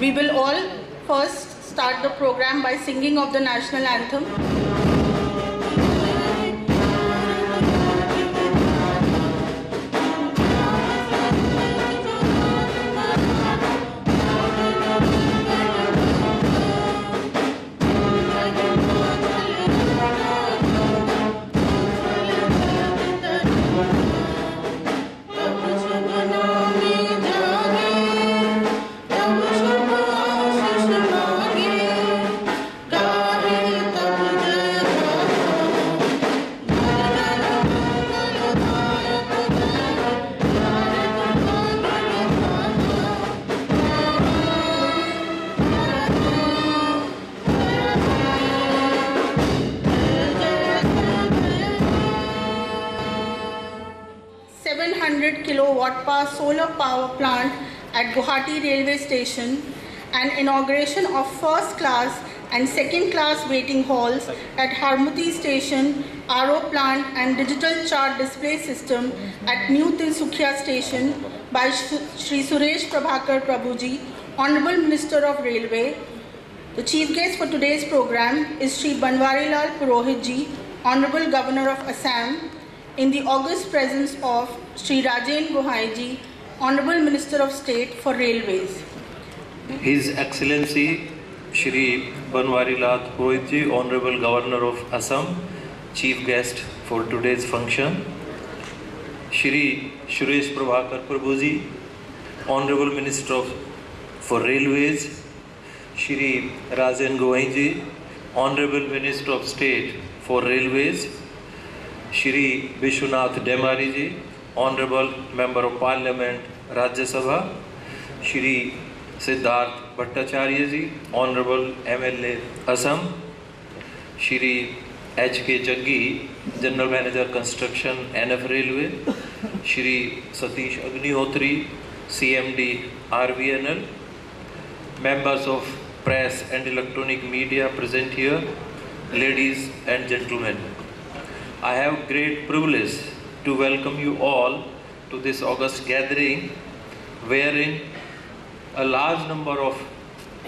We will all first start the program by singing of the national anthem. Power plant at Guwahati railway station and inauguration of first class and second class waiting halls at Harmuti station, RO plant and digital chart display system at New Tinsukia station by Shri Suresh Prabhakar Prabhuji, Honorable Minister of Railway. The chief guest for today's program is Shri Banwarilal Purohit ji, Honorable Governor of Assam, in the august presence of Shri Rajen Gohai ji, Honorable Minister of State for Railways. His Excellency Shri Banwarilal Purohit ji, Honorable Governor of Assam, Chief Guest for today's function. Shri Suresh Prabhakar Prabhu ji, Honorable Minister of for Railways, Shri Rajan Gohai ji, Honorable Minister of State for Railways, Shri Vishwanath Demari ji, Honorable Member of Parliament, Rajya Sabha, Shri Siddhartha Bhattacharya ji, honourable M MLA Assam, Shri H K Jaggi, general manager construction NF railway, Shri Satish Agnihotri, C M D R B N L members of press and electronic media present here ladies and gentleman I have great privilege to welcome you all to this august gathering wherein a large number of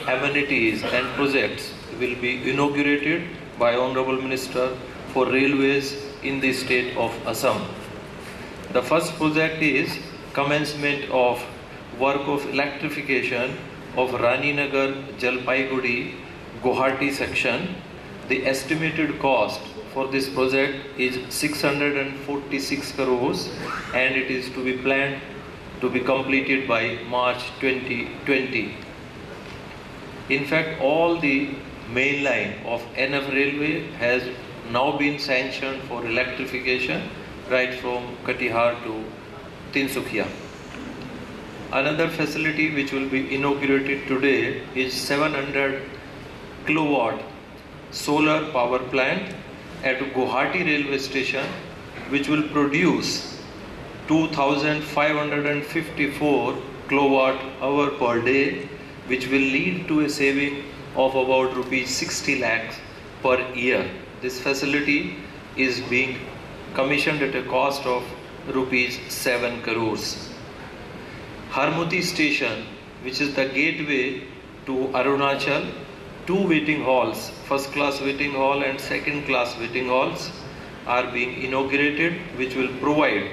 amenities and projects will be inaugurated by Honorable Minister for Railways in the state of Assam. The first project is commencement of work of electrification of Rani Nagar Jalpaiguri Guwahati section. The estimated cost for this project is 646 crores and it is to be planned to be completed by March 2020. In fact, all the main line of NF Railway has now been sanctioned for electrification right from Katihar to Tinsukia. Another facility which will be inaugurated today is 700 kilowatt solar power plant at Guwahati railway station which will produce 2554 kilowatt hour per day which will lead to a saving of about rupees 60 lakhs per year. This facility is being commissioned at a cost of rupees 7 crores. Harmuti station which is the gateway to Arunachal two waiting halls, first class waiting hall and second class waiting halls are being inaugurated which will provide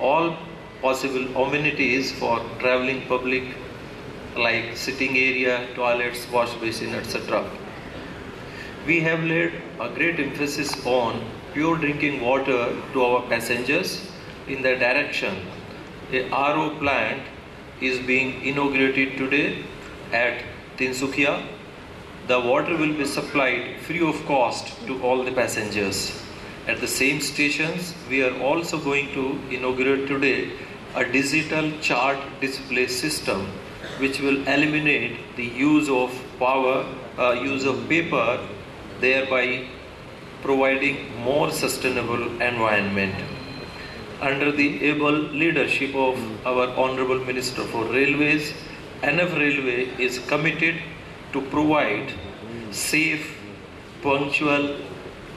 all possible amenities for traveling public like sitting area, toilets, wash basin, etc. We have laid a great emphasis on pure drinking water to our passengers in the direction. A RO plant is being inaugurated today at Tinsukia the water will be supplied free of cost to all the passengers. At the same stations, we are also going to inaugurate today a digital chart display system which will eliminate the use of power, uh, use of paper, thereby providing more sustainable environment. Under the able leadership of our Honorable Minister for Railways, NF Railway is committed to provide safe, punctual,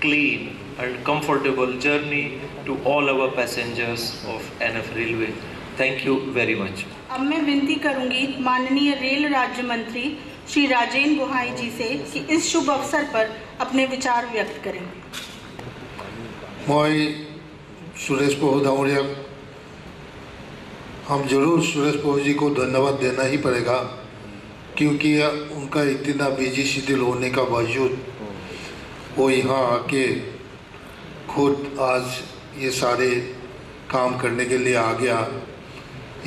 clean and comfortable journey to all our passengers of NF Railway. Thank you very much. अब मैं विनती करूँगी माननीय rail राज्य मंत्री श्री राजेंद्र गोहाई जी से कि इस शुभ अवसर पर अपने विचार व्यक्त करें मैं सुरेश प्रभु डावरिया हम ज़रूर सुरेश प्रभु जी को धन्यवाद देना ही पड़ेगा क्योंकि उनका इतना बिज़ी शिथिल होने का बावजूद वो यहाँ आके खुद आज ये सारे काम करने के लिए आ गया।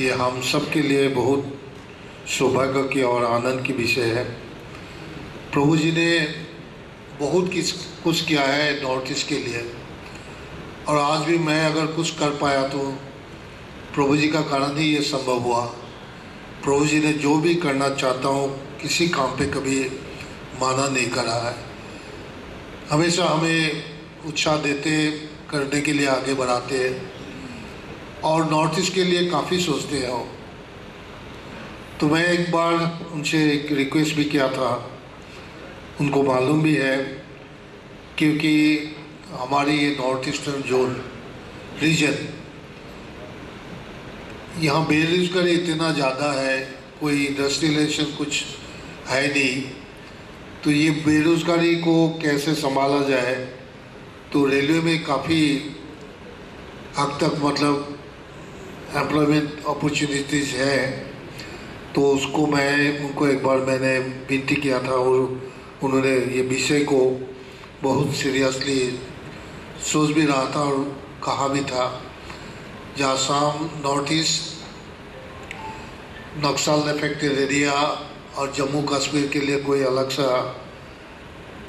ये हम सब के लिए बहुत सौभाग्य की और आनंद की विषय है। प्रभु जी ने बहुत किस, कुछ किया है नॉर्थ ईस्ट के लिए। और आज भी मैं अगर कुछ कर पाया तो प्रभु जी का कारण ही ये संभव हुआ। प्रभु जी ने जो भी करना चाहता हूँ, किसी काम पे कभी माना नहीं करा है। हमेशा हमें उत्साह देते, करने के लिए आगे बढ़ाते हैं। और नॉर्थ ईस्ट के लिए काफ़ी सोचते हैं वो तो मैं एक बार उनसे एक रिक्वेस्ट भी किया था। उनको मालूम भी है, क्योंकि हमारी ये नॉर्थ ईस्टर्न जोन रीजन यहाँ बेरोजगारी इतना ज़्यादा है, कोई इंडस्ट्रियलाइजेशन कुछ है नहीं। तो ये बेरोजगारी को कैसे संभाला जाए? तो रेलवे में काफ़ी हद तक मतलब एम्प्लॉयमेंट अपॉर्चुनिटीज़ है। तो उसको मैं, उनको एक बार मैंने विनती किया था और उन्होंने ये विषय को बहुत सीरियसली सोच भी रहा था और कहा भी था। जहाँ शाम North East Naxal affected area और जम्मू कश्मीर के लिए कोई अलग सा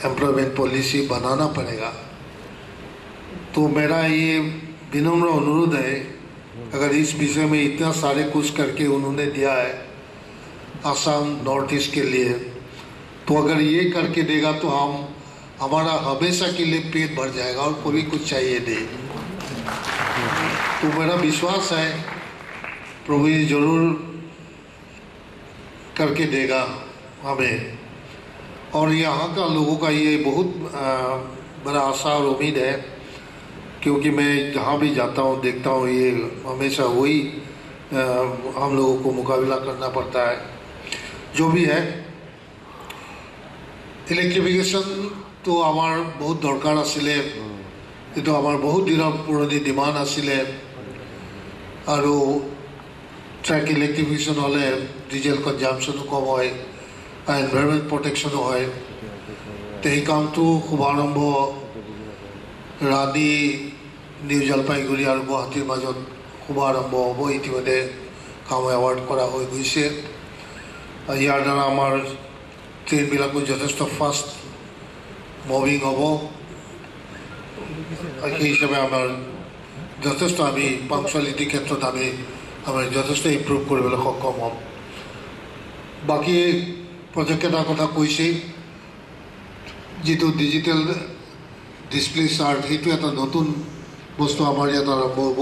एम्प्लॉयमेंट पॉलिसी बनाना पड़ेगा। तो मेरा ये विनम्र अनुरोध है, अगर इस विषय में इतना सारे कुछ करके उन्होंने दिया है, आसाम, नॉर्थ ईस्ट के लिए तो अगर ये करके देगा तो हम, हमारा हमेशा के लिए पेट भर जाएगा और कोई कुछ चाहिए नहीं। तो मेरा विश्वास है, प्रभु जी ज़रूर करके देगा हमें। और यहाँ का लोगों का ये बहुत बड़ा आशा और उम्मीद है क्योंकि मैं जहाँ भी जाता हूँ देखता हूँ ये हमेशा वही हम लोगों को मुकाबला करना पड़ता है जो भी है ইলেক্ট্ৰিফিকেশ্যন তো আমাৰ বহুত দৰকাৰ আছিলে এইটো আমাৰ বহুত দিনৰ পুৰণি ডিমাণ্ড আছিলে আৰু ট্ৰেক ইলেক্ট্ৰিফিকেশ্যন হ'লে ডিজেল কনজামশ্যনো কম হয় আৰু এনভাইৰমেণ্ট প্ৰটেকশ্যনো হয় তো সেই কামটো শুভাৰম্ভ ৰাণী নিউ জলপাইগুৰি আৰু গুৱাহাটীৰ মাজত শুভাৰম্ভ হ'ব। ইতিমধ্যে কাম এৱাৰ্ড কৰা হৈ গৈছে। ইয়াৰ দ্বাৰা আমাৰ ট্ৰেইনবিলাকো যথেষ্ট ফাষ্ট মুভিং হ'ব। সেই হিচাপে আমাৰ যথেষ্ট আমি পাংচুৱেলিটিৰ ক্ষেত্ৰত আমি আমি যথেষ্ট ইম্প্ৰুভ কৰিবলৈ সক্ষম হ'ম। বাকী প্ৰজেক্টকেইটাৰ কথা কৈছেই যিটো ডিজিটেল ডিছপ্লে চাৰ্ট সেইটো এটা নতুন বস্তু আমাৰ ইয়াত আৰম্ভ হ'ব।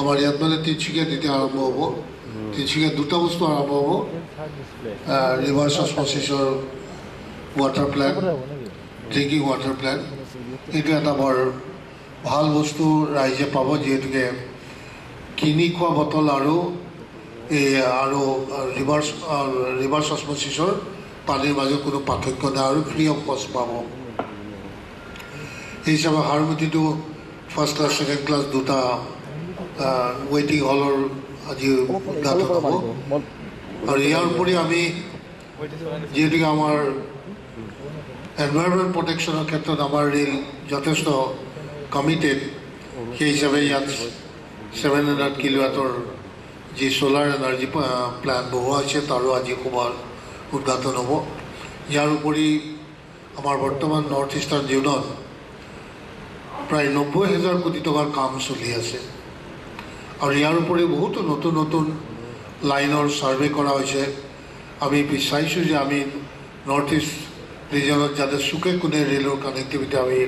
আমাৰ ইয়াত মানে তিনিচুকীয়াত এতিয়া আৰম্ভ হ'ব। তিনিচুকীয়াত দুটা বস্তু আৰম্ভ হ'ব। Reverse অছমচিছৰ water plant drinking water plant এইটো এটা বৰ ভালো বস্তু ৰাইজে পাব যিহেতুকে কিনি খোৱা বটল আৰু এই আৰু ৰিভাৰ্ছ ৰিভাৰ্ছ অছমচিছৰ পানীৰ মাজত কোনো পাৰ্থক্য নাই আৰু ফ্ৰী অফ কষ্ট পাব। সেই হিচাপে হাৰমতিটো ফাৰ্ষ্ট ক্লাছ ছেকেণ্ড ক্লাছ দুটা ৱেইটিং হলৰ আজি উদ্ঘাটন হ'ব। আৰু ইয়াৰ উপৰি আমি যিহেতুকে আমাৰ এনভাইৰনমেণ্ট প্ৰটেকশ্যনৰ ক্ষেত্ৰত আমাৰ ৰেল যথেষ্ট কমিটেড সেই হিচাপে ইয়াত ছেভেন হাণ্ড্ৰেড কিলোৱাটৰ যি চ'লাৰ এনাৰ্জি প্লেণ্ট বহোৱা হৈছে তাৰো আজি সভাৰ উদ্ঘাটন হ'ব। ইয়াৰ উপৰি আমাৰ বৰ্তমান নৰ্থ ইষ্টাৰ্ণ জোনত প্ৰায় নব্বৈ হাজাৰ কোটি টকাৰ কাম চলি আছে। আৰু ইয়াৰ উপৰি বহুতো নতুন নতুন লাইনৰ ছাৰ্ভে কৰা হৈছে। আমি বিচাৰিছোঁ যে আমি নৰ্থ ইষ্ট ৰিজনত যাতে চুকে কোণে ৰেলৰ কানেক্টিভিটি আমি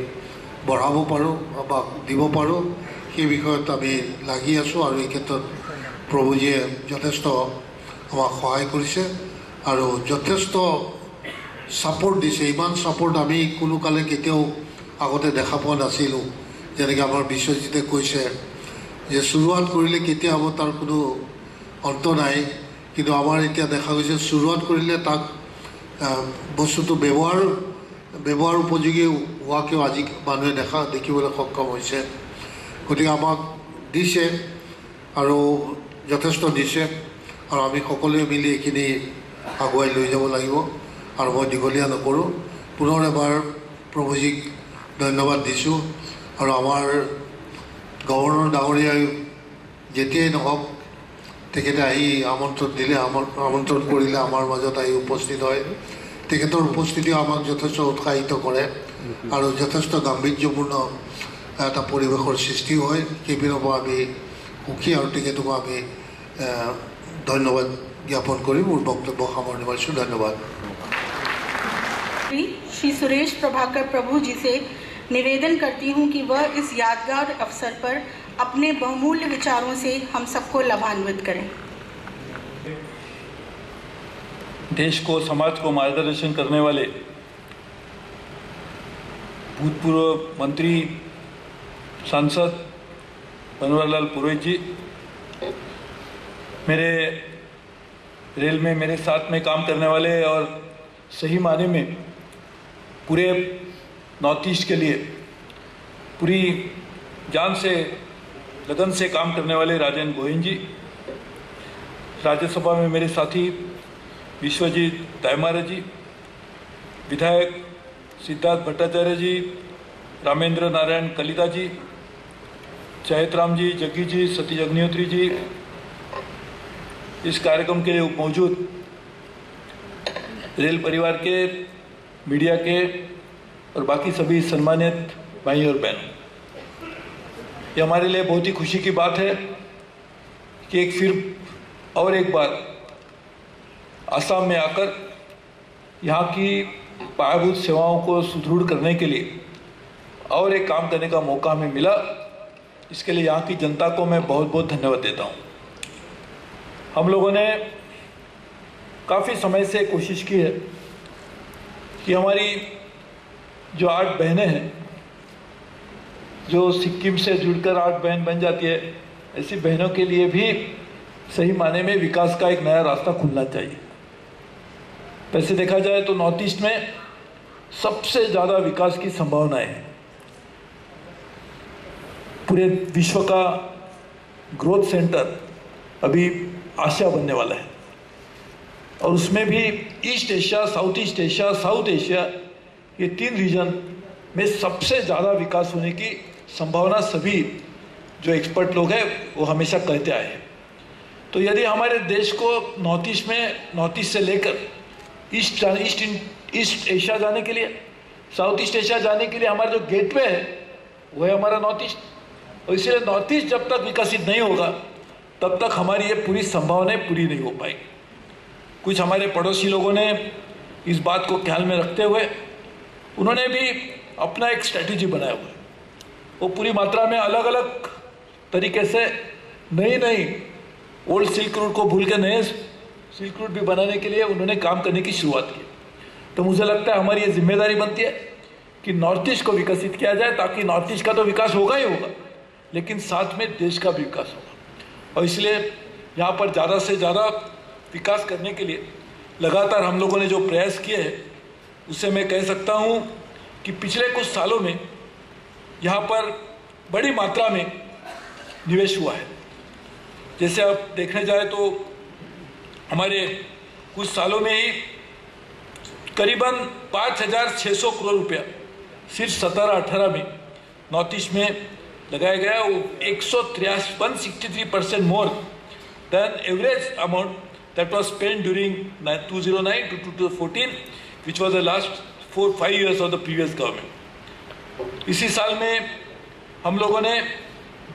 বঢ়াব পাৰোঁ বা দিব পাৰোঁ সেই বিষয়ত আমি লাগি আছোঁ আৰু এই ক্ষেত্ৰত প্ৰভুজীয়ে যথেষ্ট আমাক সহায় কৰিছে আৰু যথেষ্ট ছাপৰ্ট দিছে। ইমান ছাপৰ্ট আমি কোনো কালে কেতিয়াও আগতে দেখা পোৱা নাছিলোঁ। যেনেকৈ আমাৰ বিশ্বজিতে কৈছে যে শুৰুৱাত কৰিলে কেতিয়া হ'ব তাৰ কোনো অন্ত নাই। কিন্তু আমাৰ এতিয়া দেখা গৈছে শুৰুৱাত কৰিলে তাক বস্তুটো ব্যৱহাৰ ব্যৱহাৰ উপযোগী হোৱাকেও আজি মানুহে দেখা দেখিবলৈ সক্ষম হৈছে। গতিকে আমাক দিছে আৰু যথেষ্ট দিছে আৰু আমি সকলোৱে মিলি এইখিনি আগুৱাই লৈ যাব লাগিব। আৰু মই দীঘলীয়া নকৰোঁ। পুনৰ এবাৰ প্ৰভুজীক ধন্যবাদ দিছোঁ আৰু আমাৰ গভৰ্ণৰ ডাঙৰীয়াই যেতিয়াই নহওক তেখেতে আহি আমন্ত্ৰণ দিলে আমন্ত্ৰণ কৰিলে আমাৰ মাজত আহি উপস্থিত হয় তেখেতৰ উপস্থিতিও আমাক যথেষ্ট উৎসাহিত কৰে আৰু যথেষ্ট গাম্ভীৰ্যপূৰ্ণ এটা পৰিৱেশৰ সৃষ্টি হয় সেইপিনৰ পৰা আমি সুখী আৰু তেখেতকো আমি ধন্যবাদ জ্ঞাপন কৰি মোৰ বক্তব্য সামৰণি মাৰিছোঁ ধন্যবাদ श्री सुरेश प्रभाकर प्रभु जी से निवेदन करती हूँ कि वह इस यादगार अवसर पर अपने बहुमूल्य विचारों से हम सबको लाभान्वित करें। देश को, समाज को मार्गदर्शन करने वाले भूतपूर्व मंत्री सांसद बनवारीलाल पुरोहित जी, मेरे रेल में मेरे साथ में काम करने वाले और सही माने में पूरे नॉर्थ ईस्ट के लिए पूरी जान से लगन से काम करने वाले राजेंद्र गोहिन जी, राज्यसभा में मेरे साथी विश्वजीत दायमारा जी, विधायक सिद्धार्थ भट्टाचार्य जी, रामेंद्र नारायण कलिता जी चैतराम जी, जग्गी जी, सतीश अग्निहोत्री जी, इस कार्यक्रम के लिए मौजूद रेल परिवार के, मीडिया के और बाकी सभी सम्मानित भाई और बहनों, ये हमारे लिए बहुत ही खुशी की बात है कि एक फिर और एक बार आसाम में आकर यहाँ की पायाभूत सेवाओं को सुदृढ़ करने के लिए और एक काम करने का मौका हमें मिला। इसके लिए यहाँ की जनता को मैं बहुत बहुत धन्यवाद देता हूँ। हम लोगों ने काफ़ी समय से कोशिश की है कि हमारी जो आठ बहनें हैं, जो सिक्किम से जुड़कर आठ बहन बन जाती है, ऐसी बहनों के लिए भी सही माने में विकास का एक नया रास्ता खुलना चाहिए। वैसे देखा जाए तो नॉर्थ ईस्ट में सबसे ज़्यादा विकास की संभावनाएँ हैं। पूरे विश्व का ग्रोथ सेंटर अभी आशिया बनने वाला है। और उसमें भी East Asia, South East Asia, South Asia ये तीन रीजन में सबसे ज़्यादा विकास होने की संभावना सभी जो एक्सपर्ट लोग हैं, वो हमेशा कहते आए हैं। तो यदि हमारे देश को नॉर्थ ईस्ट में, नॉर्थ ईस्ट से लेकर ईस्ट जाने, ईस्ट ईस्ट एशिया जाने के लिए, साउथ ईस्ट एशिया जाने के लिए हमारा जो गेटवे है, वो है हमारा नॉर्थ ईस्ट। और इसलिए नॉर्थ ईस्ट जब तक विकसित नहीं होगा, तब तक हमारी ये पूरी संभावनाएँ पूरी नहीं हो पाएगी। कुछ हमारे पड़ोसी लोगों ने इस बात को ख्याल में रखते हुए उन्होंने भी अपना एक स्ट्रैटेजी बनाया हुआ है। वो पूरी मात्रा में अलग अलग तरीके से नई नई ओल्ड सिल्क रूट को भूल के नए सिल्क रूट भी बनाने के लिए उन्होंने काम करने की शुरुआत की। तो मुझे लगता है हमारी ये ज़िम्मेदारी बनती है कि नॉर्थ ईस्ट को विकसित किया जाए, ताकि नॉर्थ ईस्ट का तो विकास होगा ही होगा, लेकिन साथ में देश का भी विकास होगा। और इसलिए यहाँ पर ज़्यादा से ज़्यादा विकास करने के लिए लगातार हम लोगों ने जो प्रयास किए हैं उससे मैं कह सकता हूँ कि पिछले कुछ सालों में यहाँ पर बड़ी मात्रा में निवेश हुआ है। जैसे आप देखने जाए तो हमारे कुछ सालों में ही करीबन पाँच हज़ार छः सौ करोड़ रुपया सिर्फ़ सत्रह अठारह में नॉर्थ ईस्ट में लगाया गया। वो एक सौ तिरासी one sixty three percent more than average amount that was spent during 2009 to 2014, which was the last four five years of the previous government इसी साल में हम लोगों ने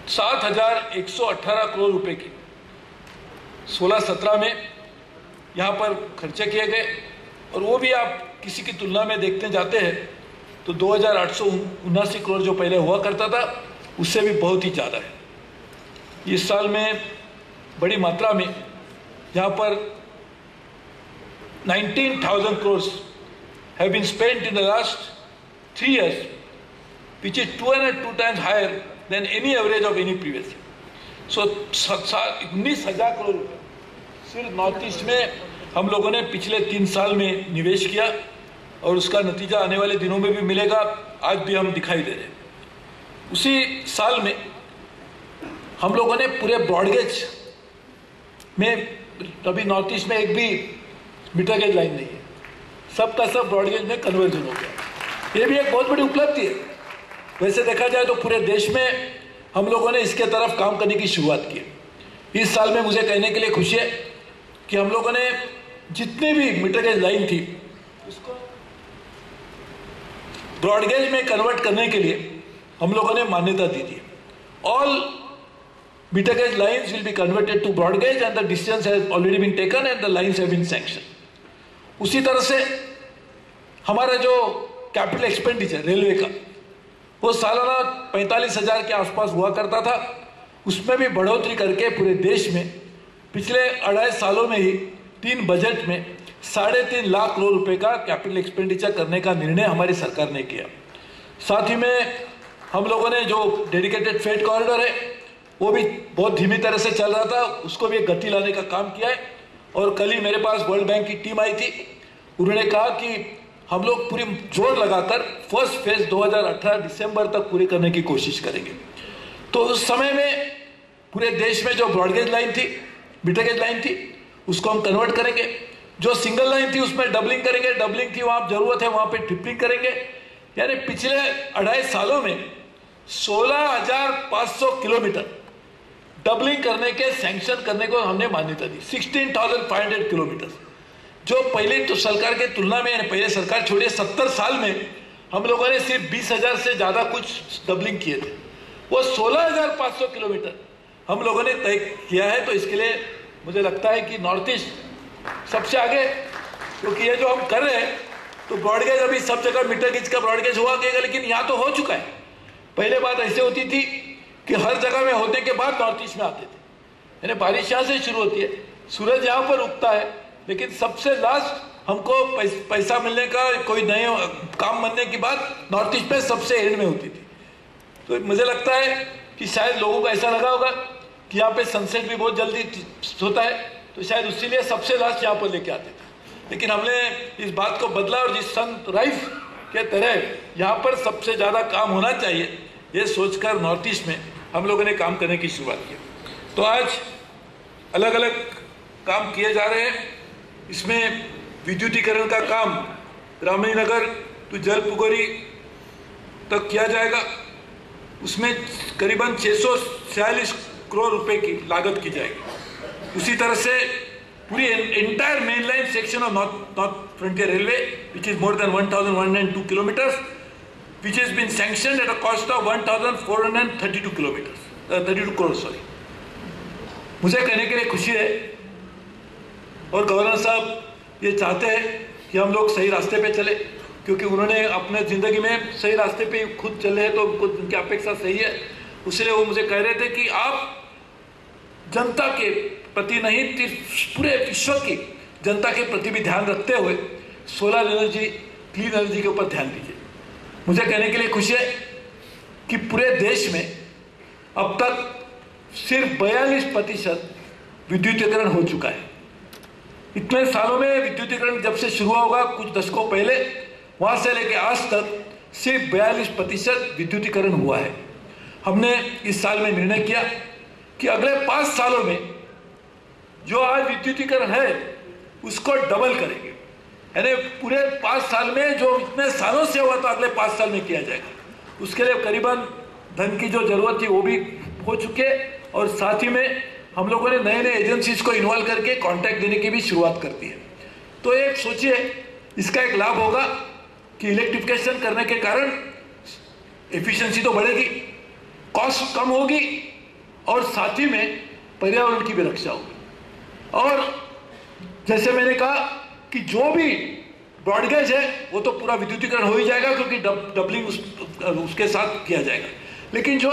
सात हज़ार एक सौ अट्ठारह करोड़ रुपए की सोलह सत्रह में यहाँ पर खर्चे किए गए। और वो भी आप किसी की तुलना में देखते जाते हैं तो दो हज़ार आठ सौ उनासी करोड़ जो पहले हुआ करता था उससे भी बहुत ही ज़्यादा है। इस साल में बड़ी मात्रा में यहाँ पर 19,000 crores have been spent in the last three years, which is two and two times higher than any average of any previous year. सो उन्नीस हज़ार करोड़ रुपए। सिर्फ़ नॉर्थ ईस्ट में हम लोगों ने पिछले तीन साल में निवेश किया और उसका नतीजा आने वाले दिनों में भी मिलेगा आज भी हम दिखाई दे रहे हैं। उसी साल में हम लोगों ने पूरे ब्रॉडगेज में अभी नॉर्थ ईस्ट में एक भी मीटर गेज लाइन नहीं है। सबका सब ब्रॉडगेज में कन्वर्जन हो गया। ये भी एक बहुत बड़ी उपलब्धि है। वैसे देखा जाए तो पूरे देश में हम लोगों ने इसके तरफ़ काम करने की शुरुआत की इस साल में मुझे कहने के लिए खुशी है कि हम लोगों ने जितने भी मीटर गेज लाइन थी, उसको ब्रॉडगेज में कन्वर्ट करने के लिए हम लोगों ने मान्यता दी थी। All metre gauge lines will be converted to broad gauge and the decision has already been taken and the lines have been sanction उसी तरह से हमारा जो कैपिटल एक्सपेंडिचर रेलवे का, वो सालाना पैंतालीस हज़ार के आसपास हुआ करता था। उसमें भी बढ़ोतरी करके पूरे देश में पिछले अढ़ाई सालों में ही तीन बजट में साढ़े तीन लाख करोड़ रुपए का कैपिटल एक्सपेंडिचर करने का निर्णय हमारी सरकार ने किया। साथ ही में हम लोगों ने जो डेडिकेटेड फेड कॉरिडोर है, वो भी बहुत धीमी तरह से चल रहा था। उसको भी गति लाने का काम किया है। और कल ही मेरे पास वर्ल्ड बैंक की टीम आई थी। उन्होंने कहा कि हम लोग पूरी ज़ोर लगाकर फ़र्स्ट फ़ेज़ 2018 दिसंबर तक पूरी करने की कोशिश करेंगे। तो उस समय में पूरे देश में जो ब्रॉडगेज लाइन थी मीटरगेज लाइन थी उसको हम कन्वर्ट करेंगे। जो सिंगल लाइन थी उसमें डबलिंग करेंगे। डबलिंग थी वहाँ ज़रूरत है वहाँ पे ट्रिपलिंग करेंगे। यानी पिछले अढ़ाई सालों में 16,500 किलोमीटर डबलिंग करने के सैंक्शन करने को हमने मान्यता दी। 16,500 किलोमीटर जो पहले तो सरकार के तुलना में पहले सरकार छोड़िए सत्तर साल में हम लोगों ने सिर्फ़ बीस हज़ार से ज़्यादा कुछ डबलिंग किए थे। वो सोलह हज़ार पाँच सौ किलोमीटर हम लोगों ने तय किया है तो इसके लिए मुझे लगता है कि नॉर्थ ईस्ट सबसे आगे क्योंकि ये जो हम कर रहे हैं तो ब्रॉडगेज अभी सब जगह मीटर गेज का ब्रॉडगेज हुआ गया लेकिन यहाँ तो हो चुका है। पहले बात ऐसे होती थी कि हर जगह में होने के बाद नॉर्थ ईस्ट में आते थे। यानी बारिश यहाँ से शुरू होती है। सूरज यहाँ पर उगता है, लेकिन सबसे लास्ट हमको पैसा मिलने का कोई नए काम बनने की बात नॉर्थ ईस्ट में सबसे एंड में होती थी। तो मुझे लगता है कि शायद लोगों को ऐसा लगा होगा कि यहाँ पे सनसेट भी बहुत जल्दी होता है तो शायद उसी लिए सबसे लास्ट यहाँ पर लेके आते थे। लेकिन हमने इस बात को बदला और जिस सन राइफ के तरह यहाँ पर सबसे ज़्यादा काम होना चाहिए ये सोचकर नॉर्थ ईस्ट में हम लोगों ने काम करने की शुरुआत की। तो आज अलग अलग काम किए जा रहे हैं। इसमें विद्युतीकरण का काम ग्रामीण नगर टू जलपुगोरी तक किया जाएगा। उसमें करीबन छः करोड़ रुपए की लागत की जाएगी। उसी तरह से पूरी entire main line section of North North Frontier Railway which is more than 1102 kilometres which has been sanctioned at a cost of 1432 kilometers. Uh, 32 crore sorry मुझे कहने के लिए खुशी है और गवर्नर साहब ये चाहते हैं कि हम लोग सही रास्ते पे चले क्योंकि उन्होंने अपने ज़िंदगी में सही रास्ते पे खुद चले हैं तो उनकी अपेक्षा सही है। उसलिए वो मुझे कह रहे थे कि आप जनता के प्रति नहीं पूरे विश्व की जनता के प्रति भी ध्यान रखते हुए सोलर एनर्जी क्लीन एनर्जी के ऊपर ध्यान दीजिए। मुझे कहने के लिए खुशी है कि पूरे देश में अब तक सिर्फ़ बयालीस प्रतिशत विद्युतीकरण हो चुका है। इतने सालों में विद्युतीकरण जब से शुरू होगा, कुछ दशकों पहले, वहाँ से लेकर आज तक सिर्फ़ बयालीस प्रतिशत विद्युतीकरण हुआ है। हमने इस साल में निर्णय किया कि अगले पाँच सालों में जो आज विद्युतीकरण है, उसको डबल करेंगे। यानी पूरे पाँच साल में जो इतने सालों से हुआ तो अगले पाँच साल में किया जाएगा। उसके लिए करीबन धन की जो ज़रूरत थी, वो भी हो चुके। और साथ ही में हम लोगों ने नए नए एजेंसीज को इन्वॉल्व करके कॉन्ट्रैक्ट देने की भी शुरुआत कर दी है। तो एक सोचिए, इसका एक लाभ होगा कि इलेक्ट्रिफिकेशन करने के कारण एफिशिएंसी तो बढ़ेगी कॉस्ट कम होगी, और साथ ही में पर्यावरण की भी रक्षा होगी। और जैसे मैंने कहा कि जो भी ब्रॉडगेज है वो तो पूरा विद्युतीकरण हो ही जाएगा क्योंकि डब, डबलिंग उस, उसके साथ किया जाएगा। लेकिन जो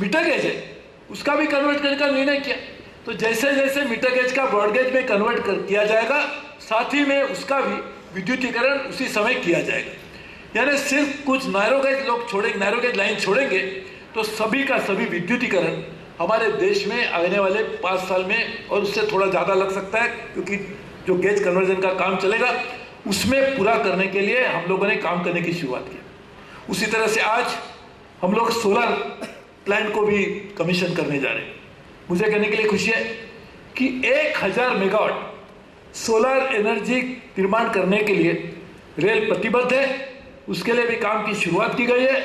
मीटर गेज है उसका भी कन्वर्ट करने का निर्णय किया। तो जैसे जैसे मीटर गेज का ब्रॉडगेज में कन्वर्ट कर किया जाएगा साथ ही में उसका भी विद्युतीकरण उसी समय किया जाएगा। यानी सिर्फ़ कुछ नैरोगेज लोग छोड़ेंगे नैरोगेज लाइन छोड़ेंगे तो सभी का सभी विद्युतीकरण हमारे देश में आने वाले पाँच साल में और उससे थोड़ा ज़्यादा लग सकता है क्योंकि जो गैस कन्वर्जन का काम चलेगा, उसमें पूरा करने के लिए हम लोगों ने काम करने की शुरुआत की। उसी तरह से आज हम लोग सोलर प्लांट को भी कमीशन करने जा रहे हैं। मुझे कहने के लिए खुशी है कि एक हज़ार मेगावाट सोलर एनर्जी निर्माण करने के लिए रेल प्रतिबद्ध है। उसके लिए भी काम की शुरुआत की गई है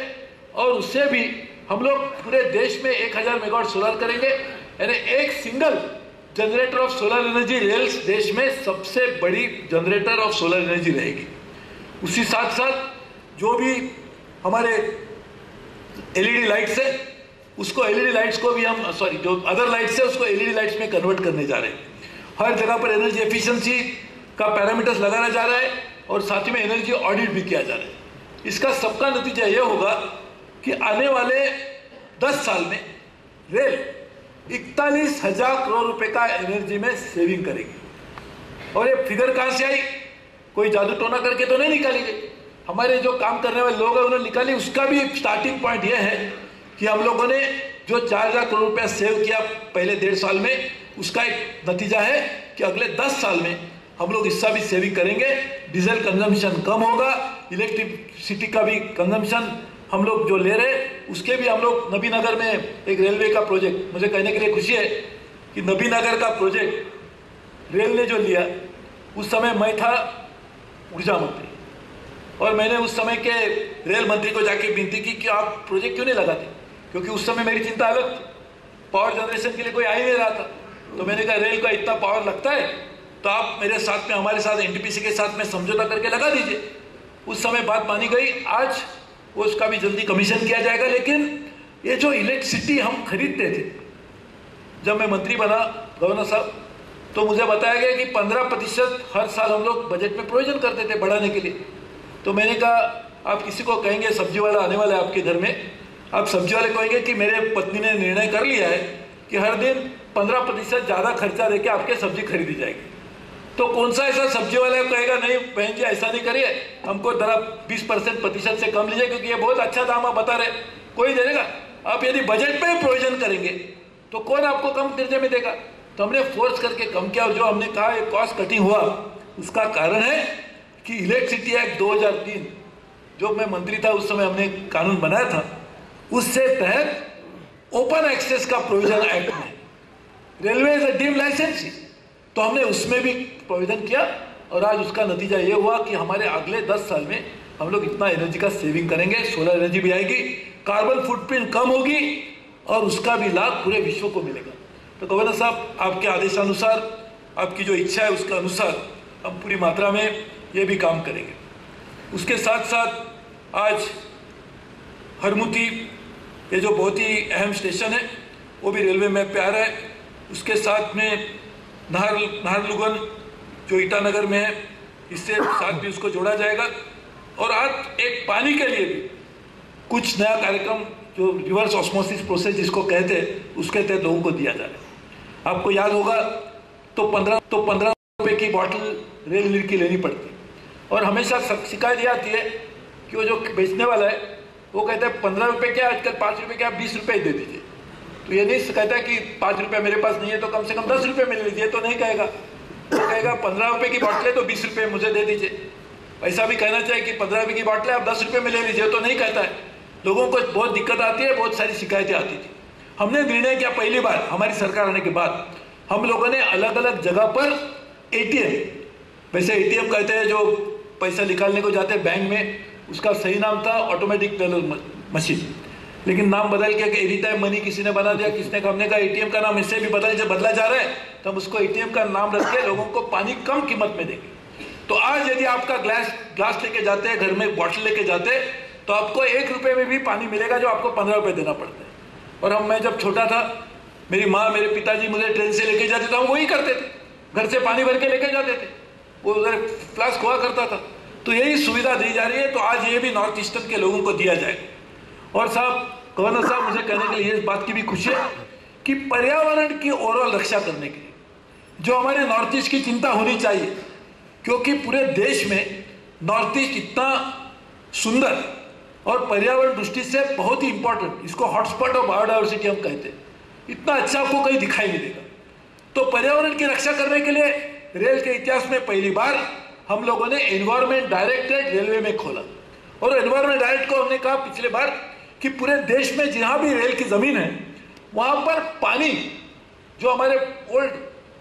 और उससे भी हम लोग पूरे देश में एक हज़ार मेगावाट सोलर करेंगे। यानी एक single generator of solar energy rails देश में सबसे बड़ी जनरेटर ऑफ़ सोलर एनर्जी रहेगी। उसी साथ साथ जो भी हमारे एलईडी लाइट्स है, उसको एलईडी लाइट्स को भी हम सॉरी जो अदर लाइट्स है, उसको एलईडी लाइट्स में कन्वर्ट करने जा रहे हैं। हर जगह पर एनर्जी एफिशिएंसी का पैरामीटर्स लगाया जा रहा है और साथ ही में एनर्जी ऑडिट भी किया जा रहा है। इसका सबका नतीजा यह होगा कि आने वाले 10 साल में रेल इकतालीस हज़ार करोड़ रुपए का एनर्जी में सेविंग करेगी। और ये फिगर कहाँ से आई? कोई जादू टोना करके तो नहीं निकाली गई हमारे जो काम करने वाले लोग हैं, उन्होंने निकाली। उसका भी स्टार्टिंग पॉइंट यह है कि हम लोगों ने जो चार हज़ार करोड़ रुपया सेव किया पहले डेढ़ साल में, उसका एक नतीजा है कि अगले दस साल में हम लोग इसका भी सेविंग करेंगे। डीजल कंजम्पशन कम होगा इलेक्ट्रिसिटी का भी कंजम्पशन हम लोग जो ले रहे, उसके भी हम लोग नबी नगर में एक रेलवे का प्रोजेक्ट मुझे कहने के लिए खुशी है कि नबी नगर का प्रोजेक्ट रेल ने जो लिया, उस समय मैं था ऊर्जा मंत्री और मैंने उस समय के रेल मंत्री को जाके विनती की कि आप प्रोजेक्ट क्यों नहीं लगाते? क्योंकि उस समय मेरी चिंता अलग थी। पावर जनरेशन के लिए कोई आ ही नहीं रहा था। तो मैंने कहा रेल का इतना पावर लगता है तो आप मेरे साथ में, हमारे साथ एनटीपीसी के साथ में समझौता करके लगा दीजिए। उस समय बात मानी गई। आज उसका भी जल्दी कमीशन किया जाएगा, लेकिन ये जो इलेक्ट्रिसिटी हम खरीदते थे, जब मैं मंत्री बना गवर्नर साहब तो मुझे बताया गया कि पंद्रह प्रतिशत हर साल हम लोग बजट में प्रोविज़न करते थे बढ़ाने के लिए। तो मैंने कहा, आप किसी को कहेंगे, सब्ज़ी वाला आने वाला है आपके घर में, आप सब्ज़ी वाले कहेंगे कि मेरे पत्नी ने निर्णय कर लिया है कि हर दिन पंद्रह प्रतिशत ज़्यादा खर्चा देके आपके सब्ज़ी खरीदी जाएगी। तो कौन सा ऐसा सब्ज़ी वाला कहेगा, नहीं, बहन जी, ऐसा नहीं करिए। हमको जरा बीस परसेंट प्रतिशत से कम लीजिए, क्योंकि ये बहुत अच्छा दाम आप बता रहे कोई दे देगा। आप यदि बजट में प्रोविज़न करेंगे तो कौन आपको कम दर्जे में देगा? तो हमने फोर्स करके कम किया, और जो हमने कहा, ये कॉस्ट कटिंग हुआ, उसका कारण है कि इलेक्ट्रिसिटी एक्ट 2003 जो मैं मंत्री था, उस समय हमने कानून बनाया था, उससे तहत ओपन एक्सेस का प्रोविज़न एक्ट में। Railway is a deem licence तो हमने उसमें भी प्रोविज़न किया और आज उसका नतीजा ये हुआ कि हमारे अगले 10 साल में हम लोग इतना एनर्जी का सेविंग करेंगे सोलर एनर्जी भी आएगी कार्बन फुटप्रिंट कम होगी और उसका भी लाभ पूरे विश्व को मिलेगा। तो गवर्नर साहब, आपके आदेशानुसार, आपकी जो इच्छा है उसके अनुसार हम पूरी मात्रा में ये भी काम करेंगे। उसके साथ साथ आज हरमुती, ये जो बहुत ही अहम स्टेशन है, वो भी रेलवे मैप पे आ रहा है। उसके साथ में नाहर नाहरलुगन जो ईटानगर में है, इससे साथ भी उसको जोड़ा जाएगा। और आज एक पानी के लिए भी कुछ नया कार्यक्रम जो रिवर्स ऑस्मोसिस प्रोसेस जिसको कहते हैं, उसके तहत लोगों को दिया जा रहा है। आपको याद होगा तो पंद्रह तो पंद्रह रुपये की बॉटल रेल नीर की लेनी पड़ती और हमेशा शिकायत ये आती है कि वो जो बेचने वाला है, वो कहता है, पंद्रह रुपये क्या आजकल पाँच रुपए क्या बीस रुपये ही दे दीजिए। तो ये नहीं कहता कि पाँच रुपया मेरे पास नहीं है तो कम से कम दस रुपये मिल लीजिए तो नहीं कहेगा। तो कहेगा, पंद्रह रुपये की बॉटलें तो बीस रुपये मुझे दे दीजिए। ऐसा भी कहना चाहिए कि पंद्रह रुपये की बॉटलें आप दस रुपये में ले लीजिए तो नहीं कहता है। लोगों को बहुत दिक्कत आती है, बहुत सारी शिकायतें आती थी। हमने निर्णय किया पहली बार, हमारी सरकार आने के बाद। हम लोगों ने अलग अलग जगह पर एटीएम वैसे एटीएम कहते हैं जो पैसा निकालने को जाते हैं बैंक में, उसका सही नाम था ऑटोमेटिक टेलर मशीन लेकिन नाम बदल के एनी टाइम मनी किसी ने बना दिया, किसने हमने कहा एटीएम का नाम इससे भी बदल, जब बदला जा रहा है तो हम उसको एटीएम का नाम रख के लोगों को पानी कम कीमत में देंगे। तो आज यदि आपका ग्लास ग्लास लेके जाते हैं, घर में बॉटल लेके जाते तो आपको एक रुपए में भी पानी मिलेगा जो आपको पंद्रह रुपए देना पड़ता है। और हम, मैं जब छोटा था, मेरी माँ, मेरे पिताजी मुझे ट्रेन से लेके जाते थे, हम वही करते थे। घर से पानी भर के लेके जाते थे। वो उधर फ्लास्क हुआ करता था। तो यही सुविधा दी जा रही है तो आज ये भी नॉर्थ ईस्टर्न के लोगों को दिया जाए और साहब, गवर्नर साहब मुझे कहने के लिए इस बात की भी खुशी है कि पर्यावरण की ओवरऑल रक्षा करने के लिए, जो हमारे नॉर्थ ईस्ट की चिंता होनी चाहिए, क्योंकि पूरे देश में नॉर्थ ईस्ट इतना सुंदर और पर्यावरण दृष्टि से बहुत ही इंपॉर्टेंट इसको हॉटस्पॉट ऑफ़ बायोडाइवर्सिटी हम कहते हैं। इतना अच्छा आपको कहीं दिखाई नहीं देगा। तो पर्यावरण की रक्षा करने के लिए रेल के इतिहास में पहली बार हम लोगों ने एनवायरमेंट डायरेक्टेड रेलवे में खोला। और एनवायरमेंट डायरेक्ट को हमने कहा पिछले बार कि पूरे देश में जहाँ भी रेल की ज़मीन है, वहाँ पर पानी, जो हमारे ओल्ड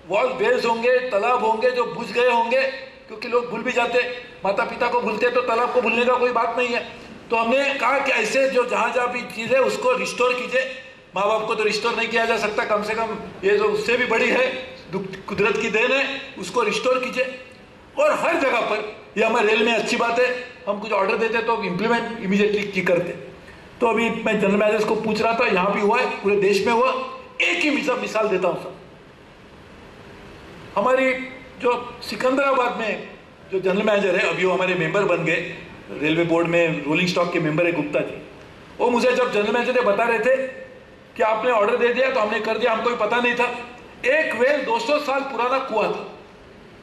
वॉल वेल्स होंगे, तालाब होंगे, जो बुझ गए होंगे, क्योंकि लोग भूल भी जाते माता पिता को भूलते तो तालाब को भूलने का कोई बात नहीं है। तो हमने कहा कि ऐसे जो जहाँ जहाँ भी चीज़ है, उसको रिस्टोर कीजिए। माँ बाप को तो रिस्टोर नहीं किया जा सकता, कम से कम ये जो उससे भी बड़ी है कुदरत की देन है, उसको रिस्टोर कीजिए। और हर जगह पर, ये हमारे रेल में अच्छी बात है, हम कुछ ऑर्डर देते तो इम्प्लीमेंट इमीडिएटली की करते तो अभी मैं जनरल मैनेजर को पूछ रहा था, यहाँ भी हुआ है, पूरे देश में हुआ, एक ही मिसाल मिसाल देता हूँ, सर। हमारी जो सिकंदराबाद में जो जनरल मैनेजर है, अभी वो हमारे मेंबर बन गए, रेलवे बोर्ड में रोलिंग स्टॉक के मेंबर है गुप्ता जी। वो मुझे जब जनरल मैनेजर ने बता रहे थे कि आपने ऑर्डर दे दिया तो हमने कर दिया, हमको भी पता नहीं था। एक वेल 200 साल पुराना कुआ था,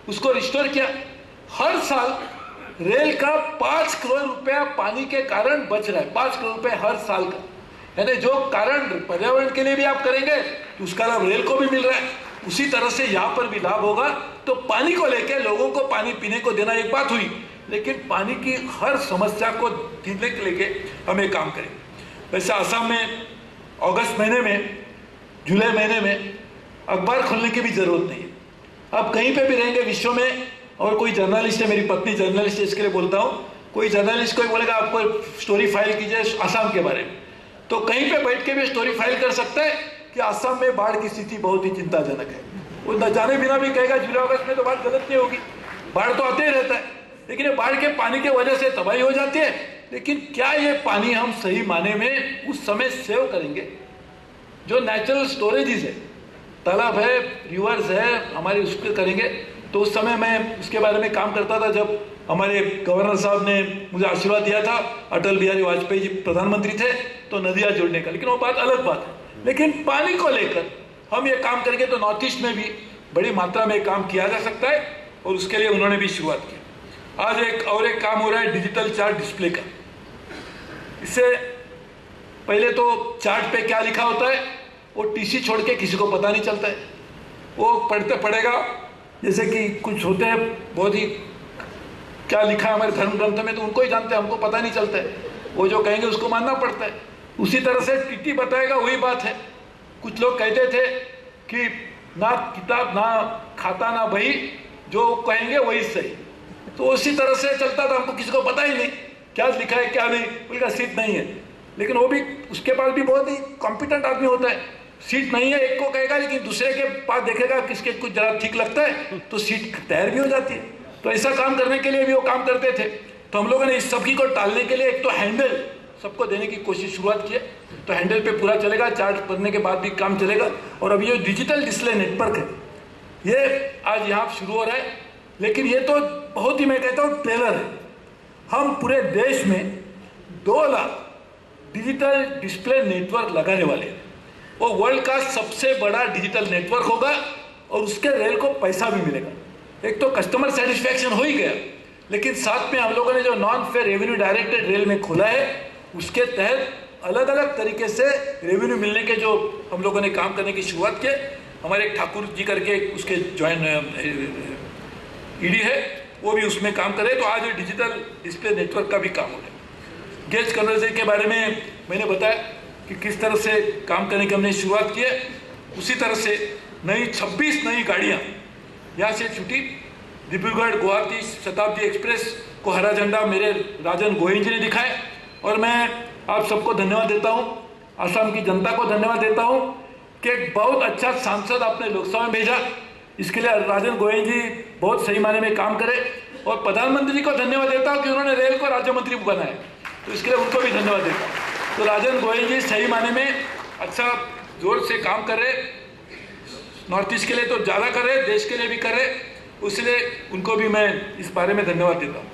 उसको रिस्टोर किया। हर साल रेल का पाँच करोड़ रुपया पानी के कारण बच रहा है। पाँच करोड़ रुपए हर साल का। यानी जो कारण पर्यावरण के लिए भी आप करेंगे तो उसका लाभ रेल को भी मिल रहा है। उसी तरह से यहाँ पर भी लाभ होगा। तो पानी को लेकर लोगों को पानी पीने को देना एक बात हुई, लेकिन पानी की हर समस्या को देने के लेके हमें काम करें। वैसे आसाम में अगस्त महीने में, जुलाई महीने में अखबार खोलने की भी ज़रूरत नहीं है। आप कहीं पे भी रहेंगे विश्व में और कोई जर्नलिस्ट है, मेरी पत्नी जर्नलिस्ट है, इसके लिए बोलता हूँ, कोई जर्नलिस्ट कोई बोलेगा, आपको स्टोरी फ़ाइल कीजिए आसाम के बारे में। तो कहीं पे बैठ के भी स्टोरी फ़ाइल कर सकते हैं कि आसाम में बाढ़ की स्थिति बहुत ही चिंताजनक है। वो न जाने बिना भी कहेगा, जुलाई अगस्त में तो बाढ़ गलत नहीं होगी। बाढ़ तो आते ही रहता है। लेकिन ये बाढ़ के पानी के वजह से तबाही हो जाती है। लेकिन क्या ये पानी हम सही माने में उस समय सेव करेंगे? जो नेचुरल स्टोरेजेस है, तालाब है रिवर्स है, हमारे उसके करेंगे। तो उस समय मैं उसके बारे में काम करता था जब हमारे गवर्नर साहब ने मुझे आशीर्वाद दिया था, अटल बिहारी वाजपेयी जी प्रधानमंत्री थे तो नदियाँ जोड़ने का। लेकिन वो बात अलग बात है। लेकिन पानी को लेकर हम ये काम करेंगे तो नॉर्थ ईस्ट में भी बड़ी मात्रा में काम किया जा सकता है और उसके लिए उन्होंने भी शुरुआत की। आज एक और एक काम हो रहा है, डिजिटल चार्ट डिस्प्ले का। इससे पहले तो चार्ट पे क्या लिखा होता है, वो टीसी छोड़ के किसी को पता नहीं चलता है। वो पढ़ते पढ़ेगा जैसे कि कुछ होते हैं बहुत ही, क्या लिखा है हमारे धर्म ग्रंथ में तो उनको ही जानते हैं, हमको पता नहीं चलता है। वो जो कहेंगे उसको मानना पड़ता है। उसी तरह से टीटी बताएगा, वही बात है। कुछ लोग कहते थे कि ना किताब, ना खाता, ना भाई जो कहेंगे वही सही। तो उसी तरह से चलता था, हमको किसी को पता ही नहीं, क्या लिखा है, क्या नहीं, उनका सीट नहीं है। लेकिन वो भी, उसके पास भी बहुत ही कॉम्पिटेंट आदमी होता है। सीट नहीं है, एक को कहेगा, लेकिन दूसरे के पास देखेगा किसके कुछ जरा ठीक लगता है तो सीट तैयार भी हो जाती है। तो ऐसा काम करने के लिए भी वो काम करते थे। तो हम लोगों ने इस सबकी को टालने के लिए एक तो हैंडल सबको देने की कोशिश शुरुआत की तो हैंडल पे पूरा चलेगा चार्ज करने के बाद भी काम चलेगा। और अभी जो डिजिटल डिस्प्ले नेटवर्क है। ये आज यहाँ शुरू हो रहा है। लेकिन ये तो बहुत ही, मैं कहता हूँ, ट्रेलर है। हम पूरे देश में दो लाख डिजिटल डिस्प्ले नेटवर्क लगाने वाले हैं। वो वर्ल्ड का सबसे बड़ा डिजिटल नेटवर्क होगा और उसके रेल को पैसा भी मिलेगा। एक तो कस्टमर सेटिस्फैक्शन हो ही गया, लेकिन साथ में हम लोगों ने जो non fare revenue directed rail में खोला है, उसके तहत अलग अलग तरीके से रेवेन्यू मिलने के जो हम लोगों ने काम करने की शुरुआत की, हमारे एक ठाकुर जी करके उसके ज्वाइन ईडी है, वो भी उसमें काम करे तो आज डिजिटल डिस्प्ले नेटवर्क का भी काम हो रहा है। गेज कन्वर्जन के बारे में मैंने बताया कि किस तरह से काम करने की हमने शुरुआत की है, उसी तरह से नई 26 नई गाड़ियाँ यहाँ से छुटी। डिब्रूगढ़ गुवाहाटी शताब्दी एक्सप्रेस को हरा झंडा मेरे राजन गोहिल जी ने दिखाए और मैं आप सबको धन्यवाद देता हूँ, आसाम की जनता को धन्यवाद देता हूँ कि एक बहुत अच्छा सांसद आपने लोकसभा में भेजा। इसके लिए राजन गोयल जी बहुत सही माने में काम करे और प्रधानमंत्री को धन्यवाद देता हूँ कि उन्होंने रेल को राज्य मंत्री बनाया। तो इसके लिए उनको भी धन्यवाद देता हूँ। तो राजन गोयल जी सही माने में अच्छा ज़ोर से काम कर रहे, नॉर्थ ईस्ट के लिए तो ज़्यादा कर रहे, देश के लिए भी कर रहे इसलिए उनको भी मैं इस बारे में धन्यवाद देता हूँ।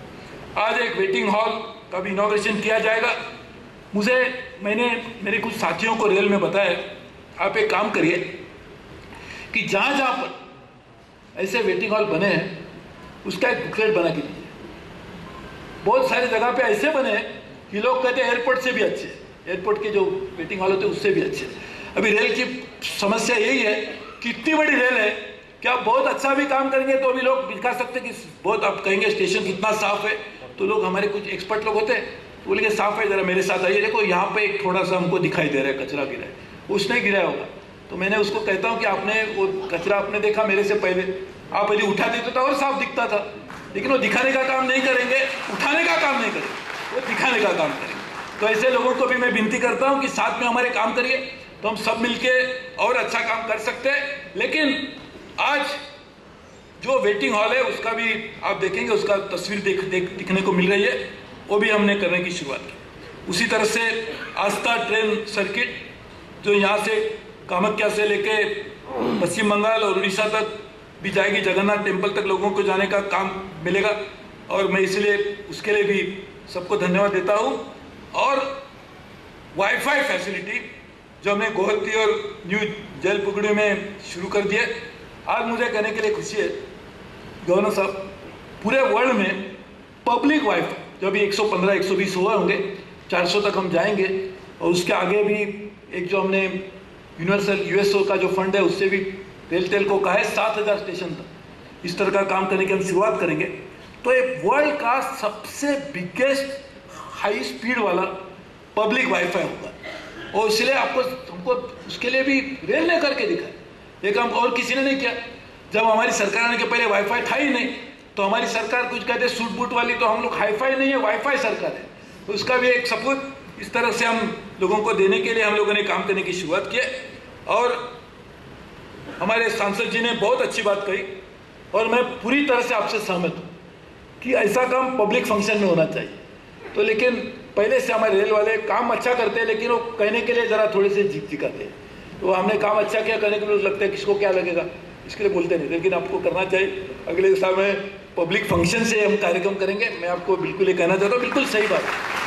आज एक वेटिंग हॉल का भी इनाग्रेशन किया जाएगा। मुझे, मैंने मेरे कुछ साथियों को रेल में बताया, आप एक काम करिए कि जहाँ जहाँ पर ऐसे वेटिंग हॉल बने हैं, उसका एक बुकलेट बना के दीजिए। बहुत सारी जगह पे ऐसे बने हैं कि लोग कहते हैं एयरपोर्ट से भी अच्छे एयरपोर्ट के जो वेटिंग हॉल होते हैं, उससे भी अच्छे। अभी रेल की समस्या यही है कि इतनी बड़ी रेल है कि आप बहुत अच्छा भी काम करेंगे तो अभी लोग दिखा सकते कि बहुत आप कहेंगे स्टेशन कितना साफ़ है तो लोग हमारे कुछ एक्सपर्ट लोग होते हैं तो बोलेंगे, साफ़ है, जरा मेरे साथ आइए। देखो, यहाँ पे एक थोड़ा सा हमको दिखाई दे रहा है, कचरा गिरा है। उसने गिराया होगा। तो मैंने उसको कहता हूँ कि आपने वो कचरा आपने देखा मेरे से पहले। आप यदि उठा देते तो और साफ़ दिखता था। लेकिन वो दिखाने का काम नहीं करेंगे, उठाने का काम नहीं करेंगे, वो दिखाने का काम करेंगे। तो ऐसे लोगों को भी मैं विनती करता हूँ कि साथ में हमारे काम करिए तो हम सब मिलके और अच्छा काम कर सकते हैं। लेकिन आज जो वेटिंग हॉल है उसका भी आप देखेंगे उसका तस्वीर देख, देख दिखने को मिल रही है। वो भी हमने करने की शुरुआत की। उसी तरह से आस्था ट्रेन सर्किट जो यहाँ से कामख्या से लेके पश्चिम बंगाल और उड़ीसा तक भी जाएगी जगन्नाथ टेंपल तक लोगों को जाने का काम मिलेगा। और मैं इसलिए उसके लिए भी सबको धन्यवाद देता हूँ। और वाईफाई फैसिलिटी जो हमने गोहती और न्यू जल पुगड़ी में शुरू कर दिए आज मुझे कहने के लिए खुशी है गवर्नर साहब पूरे वर्ल्ड में पब्लिक वाईफाई जो अभी 115 120 हुए होंगे 400 तक हम जाएँगे, और उसके आगे भी एक जो हमने यूनिवर्सल यूएसओ का जो फंड है, उससे भी रेल टेल को कहा है, सात हज़ार स्टेशन तक। इस तरह का काम करने की हम शुरुआत करेंगे। तो ये वर्ल्ड का सबसे बिगेस्ट हाई स्पीड वाला पब्लिक वाईफाई होगा। और इसलिए आपको, हमको उसके लिए भी रेल ने करके दिखा। ये काम और किसी ने नहीं किया। जब हमारी सरकार आने के पहले वाईफाई था ही नहीं तो हमारी सरकार कुछ कहते सूट बूट वाली तो हम लोग हाईफाई नहीं है वाईफाई सरकार है। तो उसका भी एक सपूत इस तरह से हम लोगों को देने के लिए हम लोगों ने काम करने की शुरुआत की और हमारे सांसद जी ने बहुत अच्छी बात कही, और मैं पूरी तरह से आपसे सहमत हूँ कि ऐसा काम पब्लिक फ़ंक्शन में होना चाहिए। तो लेकिन पहले से हमारे रेल वाले काम अच्छा करते हैं, लेकिन वो कहने के लिए ज़रा थोड़े से झिक झिकाते हैं। तो हमने काम अच्छा किया करने के लिए लगता है किसको क्या लगेगा? इसके लिए बोलते नहीं, लेकिन आपको करना चाहिए। अगले साल में पब्लिक फ़ंक्शन से हम कार्यक्रम करेंगे। मैं आपको बिल्कुल ये कहना चाहता हूँ, बिल्कुल सही बात।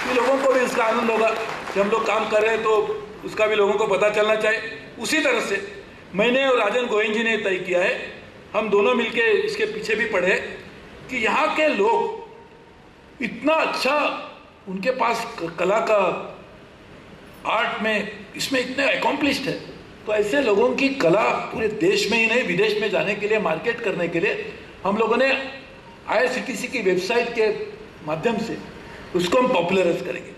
कि लोगों को भी इसका आनंद होगा। कि हम लोग काम कर रहे हैं तो उसका भी लोगों को पता चलना चाहिए। उसी तरह से मैंने और राजन गोविंद जी ने तय किया है। हम दोनों मिलके इसके पीछे भी पढ़े कि यहाँ के लोग इतना अच्छा उनके पास कला का आर्ट में, इसमें इतने अकॉम्प्लिश्ड है। तो ऐसे लोगों की कला पूरे देश में ही नहीं, विदेश में जाने के लिए मार्केट करने के लिए, हम लोगों ने आईआरसीटीसी की वेबसाइट के माध्यम से उसको हम पॉपुलराइज करेंगे।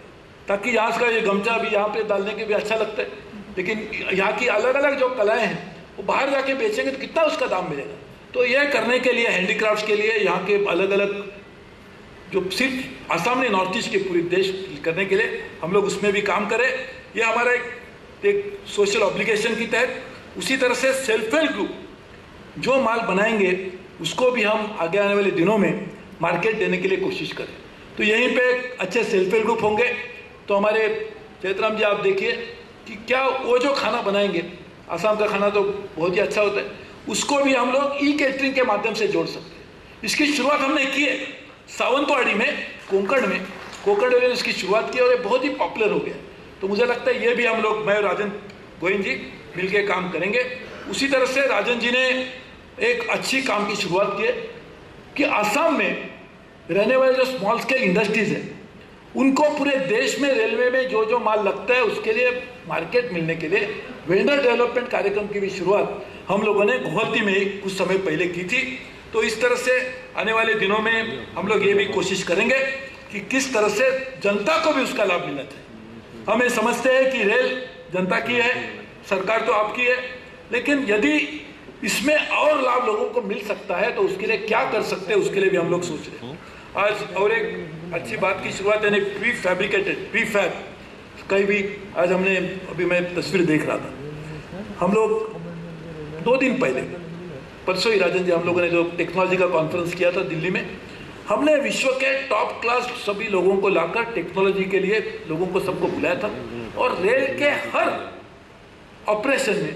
ताकि यहाँ का ये गमछा भी यहाँ पे डालने के भी अच्छा लगता है। लेकिन यहाँ की अलग अलग जो कलाएँ हैं, वो बाहर जाके बेचेंगे तो कितना उसका दाम मिलेगा? तो यह करने के लिए हैंडीक्राफ्ट के लिए यहाँ के अलग अलग जो सिर्फ़ आसाम ने नॉर्थ ईस्ट के पूरे देश करने के लिए हम लोग उसमें भी काम करें। ये हमारा एक, एक सोशल ऑब्लिगेशन की तहत उसी तरह से सेल्फ हेल्प ग्रुप जो माल बनाएँगे उसको भी हम आगे आने वाले दिनों में मार्केट देने के लिए कोशिश करें। तो यहीं पे अच्छे सेल्फ हेल्प ग्रुप होंगे। तो हमारे चैतराम जी आप देखिए कि क्या वो जो खाना बनाएँगे आसाम का खाना तो बहुत ही अच्छा होता है उसको भी हम लोग ई कैटरिंग के माध्यम से जोड़ सकते हैं। इसकी शुरुआत हमने की है। सावंतवाड़ी में, कोंकण में, कोंकण ने इसकी शुरुआत की और ये बहुत ही पॉपुलर हो गया। तो मुझे लगता है ये भी हम लोग, मैं राजन गोविंद जी मिलके काम करेंगे। उसी तरह से राजन जी ने एक अच्छी काम की शुरुआत की कि आसाम में रहने वाले जो स्मॉल स्केल इंडस्ट्रीज़ है, उनको पूरे देश में रेलवे में जो जो माल लगता है उसके लिए मार्केट मिलने के लिए वेंडर डेवलपमेंट कार्यक्रम की भी शुरुआत हम लोगों ने गुवाहाटी में कुछ समय पहले की थी। तो इस तरह से आने वाले दिनों में हम लोग ये भी कोशिश करेंगे कि किस तरह से जनता को भी उसका लाभ मिलना चाहिए। हम ये समझते हैं कि रेल जनता की है, सरकार तो आपकी है, लेकिन यदि इसमें और लाभ लोगों को मिल सकता है तो उसके लिए क्या कर सकते हैं, उसके लिए भी हम लोग सोच रहे हैं। आज और एक अच्छी बात की शुरुआत, यानी प्री फैब्रिकेटेड प्री फैब कहीं भी आज हमने, अभी मैं तस्वीर देख रहा था। हम लोग दो दिन पहले परसों ही राजन जी हम लोगों ने जो टेक्नोलॉजी का कॉन्फ्रेंस किया था दिल्ली में, हमने विश्व के टॉप क्लास सभी लोगों को लाकर टेक्नोलॉजी के लिए लोगों को सबको बुलाया था। और रेल के हर ऑपरेशन में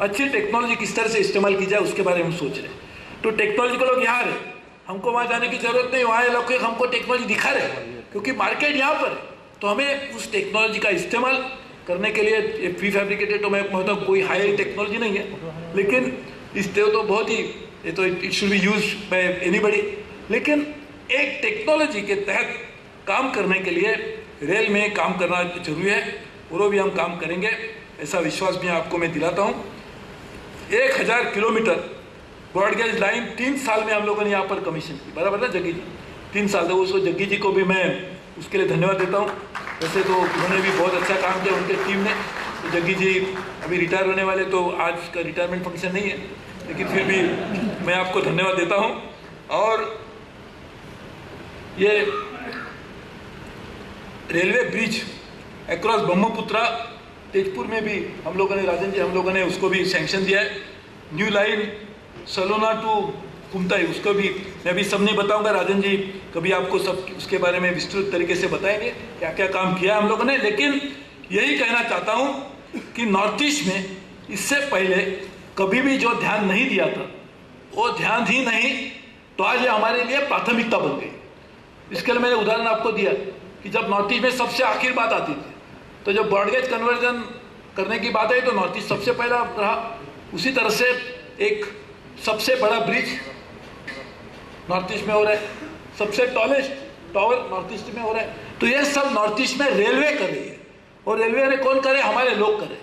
अच्छी टेक्नोलॉजी किस तरह से इस्तेमाल की जाए उसके बारे में हम सोच रहे हैं। तो टेक्नोलॉजी को लोग यहाँ रहे। हमको वहाँ जाने की ज़रूरत नहीं। वहाँ लोग हमको टेक्नोलॉजी दिखा रहे क्योंकि मार्केट यहाँ पर है। तो हमें उस टेक्नोलॉजी का इस्तेमाल करने के लिए प्री फैब्रिकेटेड तो मैं कहता हूँ कोई हाई टेक्नोलॉजी नहीं है। लेकिन इस तो बहुत ही, ये तो it should be use by anybody लेकिन एक टेक्नोलॉजी के तहत काम करने के लिए रेल में काम करना ज़रूरी है और भी हम काम करेंगे, ऐसा विश्वास भी आपको मैं दिलाता हूँ। एक हज़ार किलोमीटर ब्रॉडगेज लाइन तीन साल में हम लोगों ने यहाँ पर कमीशन की, बराबर ना जग्गी जी? तीन साल तक उसको जग्गी जी को भी मैं उसके लिए धन्यवाद देता हूँ। वैसे तो उन्होंने भी बहुत अच्छा काम किया, उनके टीम ने। तो जग्गी जी, अभी रिटायर होने वाले तो आज का रिटायरमेंट फ़ंक्शन नहीं है, लेकिन फिर भी मैं आपको धन्यवाद देता हूँ। और ये railway bridge across Brahmaputra, Tezpur में भी हम लोगों ने, राजन जी, हम लोगों ने उसको भी सैंक्शन दिया है। New line Salona to Kumtai उसको भी मैं अभी सब नहीं बताऊँगा। राजन जी, कभी आपको सब उसके बारे में विस्तृत तरीके से बताएँगे क्या क्या काम किया हम लोगों ने, लेकिन यही कहना चाहता हूँ कि नॉर्थ ईस्ट में इससे पहले कभी भी जो ध्यान नहीं दिया था, वो ध्यान ही नहीं तो आज ये हमारे लिए प्राथमिकता बन गई। इसके लिए मैंने उदाहरण आपको दिया कि जब नॉर्थ ईस्ट में सबसे आखिर बात आती थी तो जब ब्रॉडगेज कन्वर्जन करने की बात आई तो नॉर्थ ईस्ट सबसे पहला रहा। उसी तरह से एक सबसे बड़ा ब्रिज नॉर्थ ईस्ट में हो रहा है, सबसे टॉलेस्ट टावर नॉर्थ ईस्ट में हो रहा है। तो ये सब नॉर्थ ईस्ट में रेलवे कर रही है। और रेलवे ने कौन करे? हमारे लोग करे।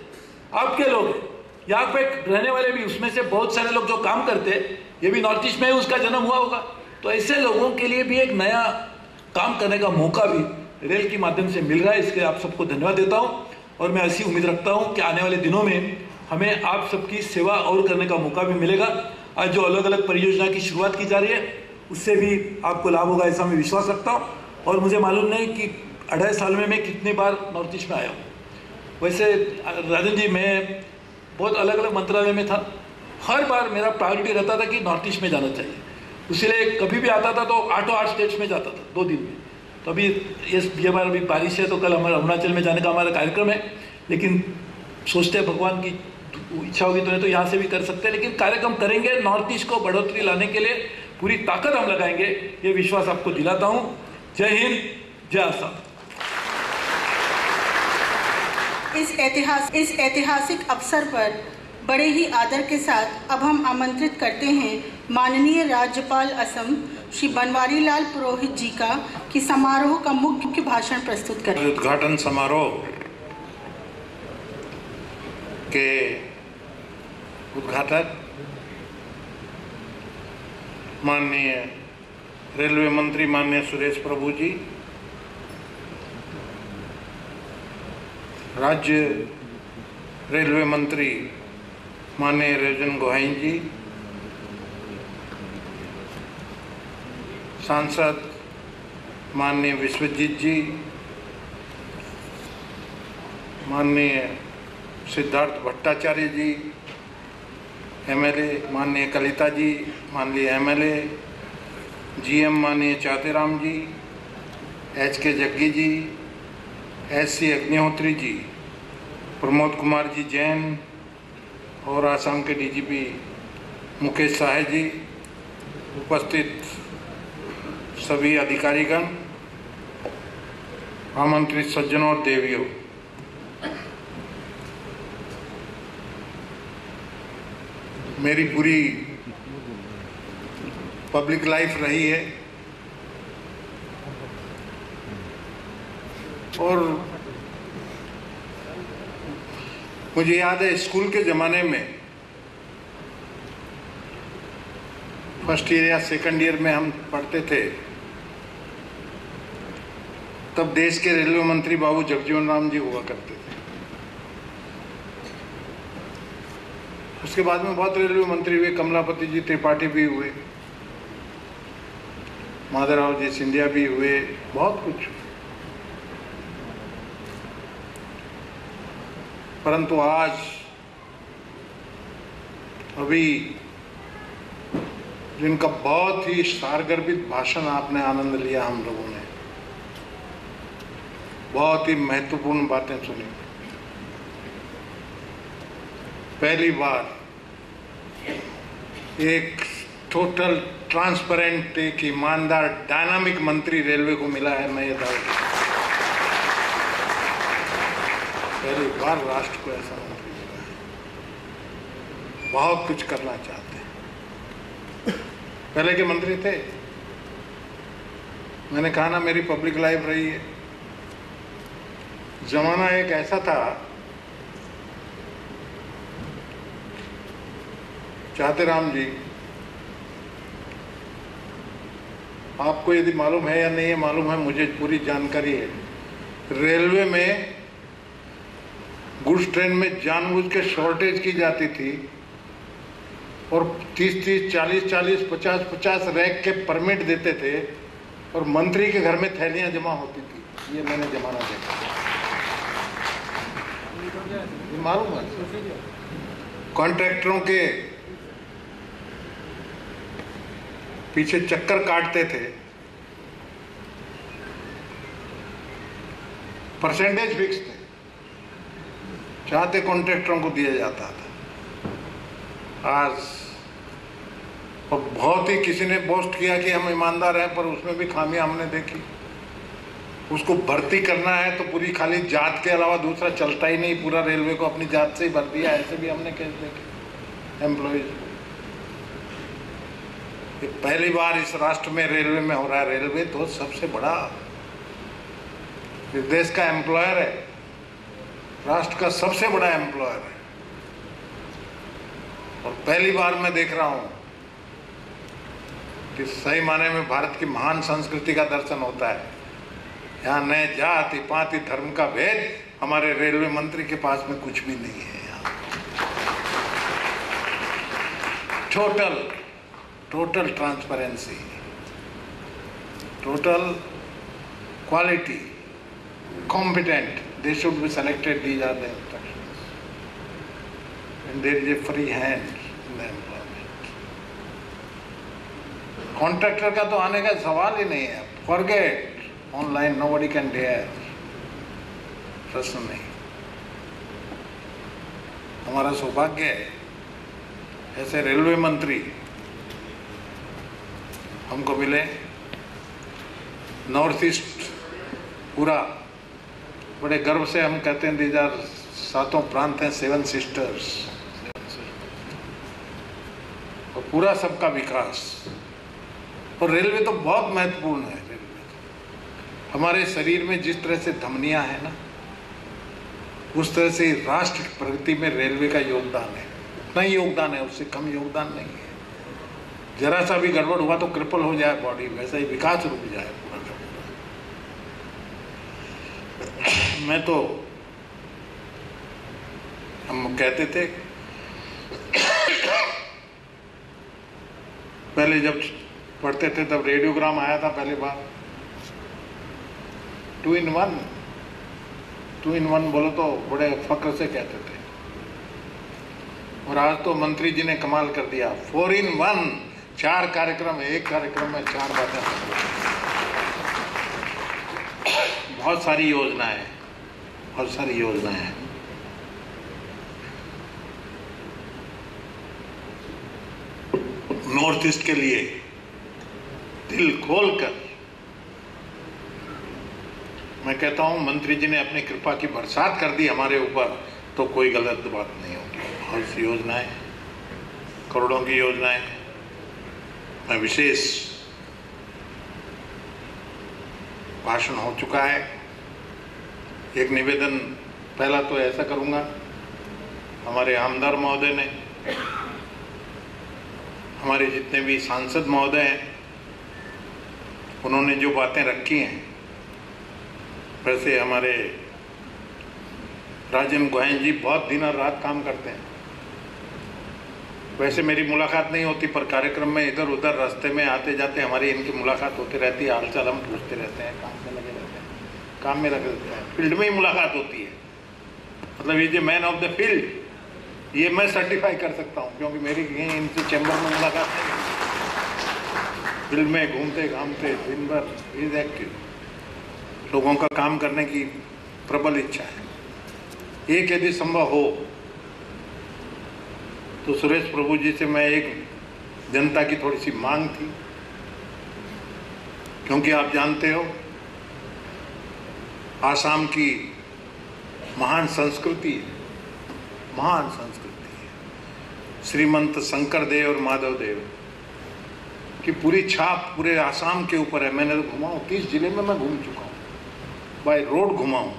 आपके लोग हैं। यहाँ पे रहने वाले भी, उसमें से बहुत सारे लोग जो काम करते हैं ये भी नॉर्थ ईस्ट में ही, उसका जन्म हुआ होगा। तो ऐसे लोगों के लिए भी एक नया काम करने का मौका भी रेल के माध्यम से मिल रहा है। इसके आप सबको धन्यवाद देता हूँ। और मैं ऐसी उम्मीद रखता हूँ कि आने वाले दिनों में हमें आप सबकी सेवा और करने का मौका भी मिलेगा। आज जो अलग अलग परियोजना की शुरुआत की जा रही है, उससे भी आपको लाभ होगा, ऐसा मैं विश्वास रखता हूँ। और मुझे मालूम नहीं कि अढ़ाई साल में मैं कितनी बार नॉर्थ ईस्ट में आया हूँ। वैसे, राजन जी, मैं बहुत अलग अलग मंत्रालय में था। हर बार मेरा प्रायोरिटी रहता था कि नॉर्थ ईस्ट में जाना चाहिए। इसलिए कभी भी आता था तो आठों आठ स्टेट्स में जाता था, दो दिन में। तो अभी ये ये बार अभी बारिश है तो कल हमारा अरुणाचल में जाने का हमारा कार्यक्रम है। लेकिन सोचते हैं भगवान की इच्छा होगी तो नहीं तो यहाँ से भी कर सकते हैं। लेकिन कार्यक्रम करेंगे, नॉर्थ ईस्ट को बढ़ोतरी लाने के लिए पूरी ताकत हम लगाएँगे, ये विश्वास आपको दिलाता हूँ। जय हिंद, जय आसाम। इस ऐतिहासिक इस ऐतिहासिक अवसर पर बड़े ही आदर के साथ अब हम आमंत्रित करते हैं माननीय राज्यपाल असम, श्री बनवारी लाल पुरोहित जी का, कि समारोह का मुख्य भाषण प्रस्तुत करें। उद्घाटन समारोह के उद्घाटक माननीय रेलवे मंत्री माननीय सुरेश प्रभु जी राज्य रेलवे मंत्री माननीय रंजन गोहाइन जी, सांसद माननीय विश्वजीत जी, माननीय सिद्धार्थ भट्टाचार्य जी, एमएलए माननीय कलिता जी, माननीय एमएलए, जीएम माननीय Chateram ji H K Jaggi ji S C Agnihotri ji. Pramod Kumar ji Jain और आसाम के डीजीपी मुकेश साहे जी, उपस्थित सभी अधिकारीगण, आमंत्रित सज्जनों और देवियों। मेरी पूरी पब्लिक लाइफ रही है और मुझे याद है, स्कूल के ज़माने में, फ़र्स्ट ईयर या सेकंड ईयर में हम पढ़ते थे, तब देश के रेलवे मंत्री बाबू जगजीवन राम जी हुआ करते थे। उसके बाद में बहुत रेलवे मंत्री हुए, कमलापति जी त्रिपाठी भी हुए, माधवराव जी सिंधिया भी हुए, बहुत कुछ परंतु आज अभी जिनका बहुत ही सारगर्भित भाषण आपने आनंद लिया हम लोगों ने, बहुत ही महत्वपूर्ण बातें सुनी। पहली बार एक टोटल ट्रांसपेरेंट एक ईमानदार डायनामिक मंत्री रेलवे को मिला है, मैं ये दावा पहली बार राष्ट्र को ऐसा मंत्री मिला है बहुत कुछ करना चाहते हैं। पहले के मंत्री थे। मैंने कहा ना, मेरी पब्लिक लाइफ रही है। जमाना एक ऐसा था, चाहते राम जी, आपको यदि मालूम है या नहीं है, मालूम है, मुझे पूरी जानकारी है। रेलवे में गुड्स ट्रेन में जानबूझ के शॉर्टेज की जाती थी और 30 30 40 40 50 50 रैक के परमिट देते थे और मंत्री के घर में थैलियाँ जमा होती थी। ये मैंने जमाना देखा। मालूम है? कॉन्ट्रैक्टरों के पीछे चक्कर काटते थे। परसेंटेज फिक्स चाहते कॉन्ट्रैक्टरों को दिया जाता था। आज और बहुत ही किसी ने पोस्ट किया कि हम ईमानदार हैं, पर उसमें भी खामियाँ हमने देखी। उसको भर्ती करना है तो पूरी खाली जात के अलावा दूसरा चलता ही नहीं, पूरा रेलवे को अपनी जात से ही भर दिया, ऐसे भी हमने केस देखे एम्प्लॉयज़ पहली बार इस राष्ट्र में रेलवे में हो रहा है। रेलवे तो सबसे बड़ा देश का एम्प्लॉयर है। राष्ट्र का सबसे बड़ा एम्प्लॉयर है। और पहली बार मैं देख रहा हूँ कि सही माने में भारत की महान संस्कृति का दर्शन होता है। यहाँ न जाति, पाति, धर्म का भेद हमारे रेलवे मंत्री के पास में कुछ भी नहीं है यहाँ। Total total transparency total quality competent they should be selected these are the instructions and there is a free hand in the employment का तो आने का सवाल ही नहीं है forget online nobody can dare प्रश्न नहीं हमारा सौभाग्य है ऐसे रेलवे मंत्री हमको मिले नॉर्थ ईस्ट पूरा बड़े गर्व से हम कहते हैं दीज आर सातों प्रांत हैं सेवन सिस्टर्स और पूरा सबका विकास। और रेलवे तो बहुत महत्वपूर्ण है रेलवे हमारे शरीर में जिस तरह से धमनियाँ हैं ना, उस तरह से राष्ट्र प्रगति में रेलवे का योगदान है। उतना ही योगदान है, उससे कम योगदान नहीं है। जरा सा भी गड़बड़ हुआ तो क्रिपल हो जाए बॉडी वैसा ही विकास रुक जाए। पूरा का पूरा मैं तो हम कहते थे, पहले जब पढ़ते थे तब रेडियोग्राम आया था पहली बार। Two in one two in one बोलो तो बड़े फक्र से कहते थे। और आज तो मंत्री जी ने कमाल कर दिया। फोर इन वन चार कार्यक्रम, एक कार्यक्रम में चार बातें। बहुत सारी योजनाएँ। बहुत सारी योजनाएँ हैं। नॉर्थ ईस्ट के लिए दिल खोल कर मैं कहता हूँ, मंत्री जी ने अपनी कृपा की बरसात कर दी हमारे ऊपर तो कोई गलत बात नहीं होगी। सी योजनाएँ करोड़ों की योजनाएँ मैं विशेष भाषण हो चुका है। एक निवेदन, पहला तो ऐसा करूँगा, हमारे आमदार महोदय ने, हमारे जितने भी सांसद महोदय हैं, उन्होंने जो बातें रखी हैं, वैसे हमारे राजन गोहन जी बहुत दिन और रात काम करते हैं। वैसे मेरी मुलाकात नहीं होती, पर कार्यक्रम में इधर उधर रास्ते में आते जाते हमारी इनकी मुलाकात होती रहती है, हालचाल हम पूछते रहते हैं, काम हैं काम में रख रहते हैं। फ़ील्ड में ही मुलाकात होती है। मतलब ये जो मैन ऑफ़ द फ़ील्ड ये मैं सर्टिफाई कर सकता हूँ, क्योंकि मेरी कहीं इनसे चैम्बर में मुलाकात नहीं फ़ील्ड में घूमते, घामते, दिन भर इज़ एक्टिव लोगों का काम करने की प्रबल इच्छा है। एक यदि संभव हो तो सुरेश प्रभु जी से मैं एक जनता की थोड़ी सी मांग थी। क्योंकि आप जानते हो आसाम की महान संस्कृति है। महान संस्कृति है। श्रीमंत शंकर देव और माधव देव की पूरी छाप पूरे आसाम के ऊपर है। मैंने घुमा हूँ तीस ज़िले में मैं घूम चुका हूँ। बाय रोड घुमा हूँ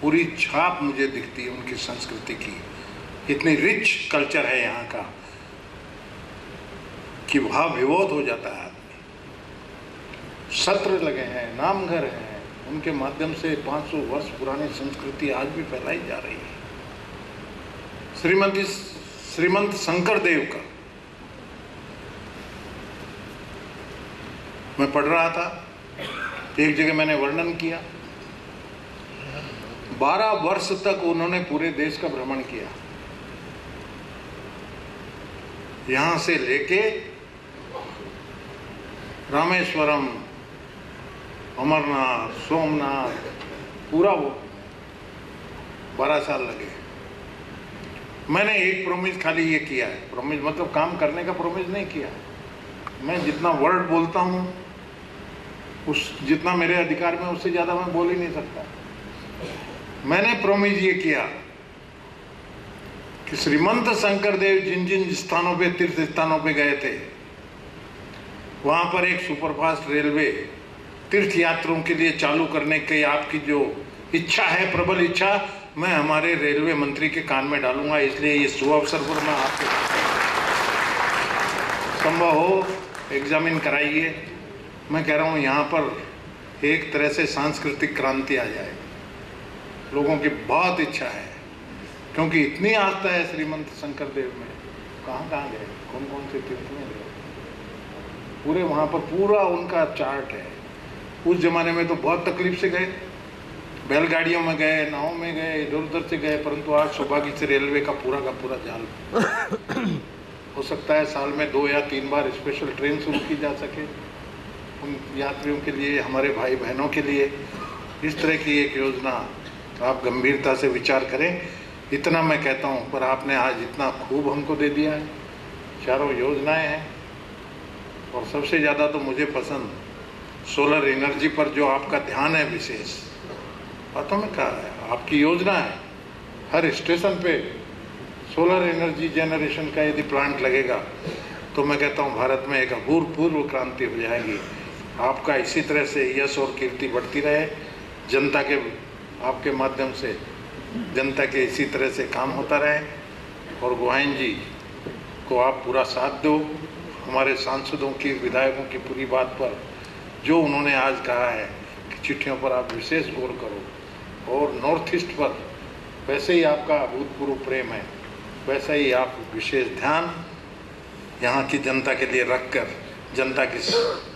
पूरी छाप मुझे दिखती है उनकी संस्कृति की। इतनी रिच कल्चर है यहाँ का कि भाव विभोत हो जाता है आदमी। सत्र लगे हैं, नामघर हैं। उनके माध्यम से 500 वर्ष पुरानी संस्कृति आज भी फैलाई जा रही है। श्रीमती श्रीमंत शंकर देव का। मैं पढ़ रहा था, एक जगह मैंने वर्णन किया। बारह वर्ष तक उन्होंने पूरे देश का भ्रमण किया। यहाँ से लेके रामेश्वरम अमरनाथ, सोमनाथ, पूरा वो बारह साल लगे। मैंने एक प्रोमिस खाली ये किया है। प्रोमिस मतलब काम करने का प्रोमिस नहीं किया। मैं जितना वर्ड बोलता हूँ, उस जितना मेरे अधिकार में, उससे ज़्यादा मैं बोल ही नहीं सकता। मैंने प्रोमिस ये किया कि श्रीमंत शंकर देव जिन जिन स्थानों पे, तीर्थ स्थानों पे गए थे, वहाँ पर एक सुपरफास्ट रेलवे तीर्थ यात्रों के लिए चालू करने की आपकी जो इच्छा है, प्रबल इच्छा, मैं हमारे रेलवे मंत्री के कान में डालूँगा। इसलिए ये शुभ अवसर पर मैं आपको संभव हो, एग्जामिन कराइए। मैं कह रहा हूँ, यहाँ पर एक तरह से सांस्कृतिक क्रांति आ जाए। लोगों की बहुत इच्छा है, क्योंकि इतनी आस्था है श्रीमंत शंकर देव में। कहाँ कहाँ गए? कौन कौन से तीर्थ में गए? पूरे वहाँ पर पूरा उनका चार्ट है। उस जमाने में तो बहुत तकलीफ़ से गए। बैलगाड़ियों में गए नाव में गए इधर उधर से गए परंतु आज सौभाग्य से रेलवे का पूरा का पूरा जाल हो सकता है साल में दो या तीन बार स्पेशल ट्रेन शुरू की जा सके उन यात्रियों के लिए हमारे भाई बहनों के लिए। इस तरह की एक योजना आप गंभीरता से विचार करें। इतना मैं कहता हूँ पर आपने आज इतना खूब हमको दे दिया है। चारों योजनाएँ हैं। और सबसे ज़्यादा तो मुझे पसंद सोलर एनर्जी पर जो आपका ध्यान है विशेष, बातों में कहा है, आपकी योजना है। हर स्टेशन पे सोलर एनर्जी जनरेशन का यदि प्लांट लगेगा तो मैं कहता हूँ भारत में एक अभूतपूर्व क्रांति हो जाएगी। आपका इसी तरह से यश और कीर्ति बढ़ती रहे, जनता के, आपके माध्यम से जनता के इसी तरह से काम होता रहे। और गोहाइन जी को आप पूरा साथ दो। हमारे सांसदों की, विधायकों की पूरी बात पर जो उन्होंने आज कहा है कि चिट्ठियों पर आप विशेष गौर करो और नॉर्थ ईस्ट पर वैसे ही आपका अभूतपूर्व प्रेम है, वैसा ही आप विशेष ध्यान यहाँ की जनता के लिए रखकर, जनता की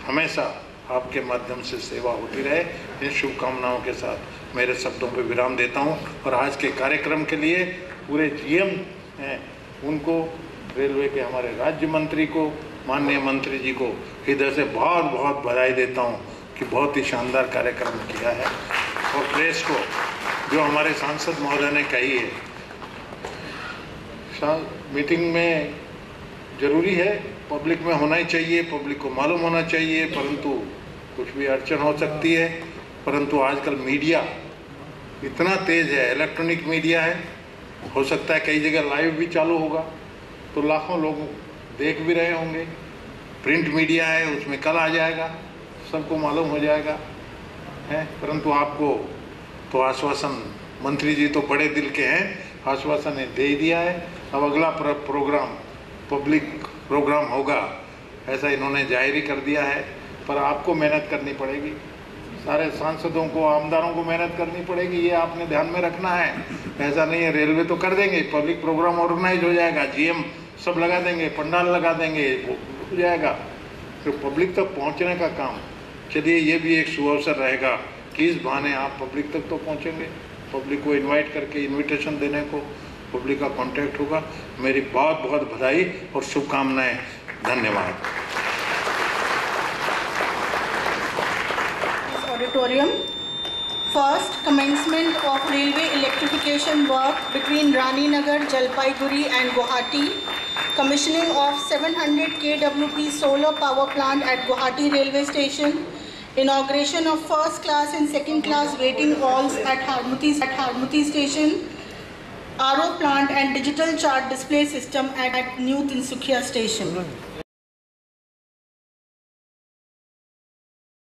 हमेशा आपके माध्यम से सेवा होती रहे। इन शुभकामनाओं के साथ मेरे शब्दों पर विराम देता हूँ और आज के कार्यक्रम के लिए पूरे जीएम हैं, उनको रेलवे के हमारे राज्य मंत्री को, माननीय मंत्री जी को हृदय से बहुत बहुत बधाई देता हूँ कि बहुत ही शानदार कार्यक्रम किया है। और प्रेस को, जो हमारे सांसद महोदय ने कही है मीटिंग में ज़रूरी है, पब्लिक में होना ही चाहिए, पब्लिक को मालूम होना चाहिए, परंतु कुछ भी अड़चन हो सकती है, परंतु आजकल मीडिया इतना तेज है, इलेक्ट्रॉनिक मीडिया है, हो सकता है कई जगह लाइव भी चालू होगा तो लाखों लोग देख भी रहे होंगे। प्रिंट मीडिया है, उसमें कल आ जाएगा, सबको मालूम हो जाएगा, है? परंतु आपको तो आश्वासन, मंत्री जी तो बड़े दिल के हैं, आश्वासन ने दे दिया है। अब अगला प्रोग्राम, पब्लिक प्रोग्राम होगा, ऐसा इन्होंने ज़ाहिर ही कर दिया है, पर आपको मेहनत करनी पड़ेगी। सारे सांसदों को, आमदारों को मेहनत करनी पड़ेगी, ये आपने ध्यान में रखना है। ऐसा नहीं है, रेलवे तो कर देंगे, पब्लिक प्रोग्राम ऑर्गेनाइज हो जाएगा, जीएम सब लगा देंगे, पंडाल लगा देंगे जाएगा तो पब्लिक तक पहुँचने का काम। चलिए ये भी एक सुअवसर रहेगा कि इस बहाने आप पब्लिक तक तो पहुँचेंगे। पब्लिक को इनवाइट करके इनविटेशन देने को पब्लिक का कांटेक्ट होगा। मेरी बहुत बहुत बधाई और शुभकामनाएँ। धन्यवाद। Auditorium commencement of railway electrification work between Rani Nagar, Jalpaiguri and Guwahati. Commissioning of 700 kWp solar power plant at Guwahati railway station. Inauguration of first class and second class waiting halls at Harmuti, at Harmuti station. RO plant and digital chart display system at, at New Tinsukia station.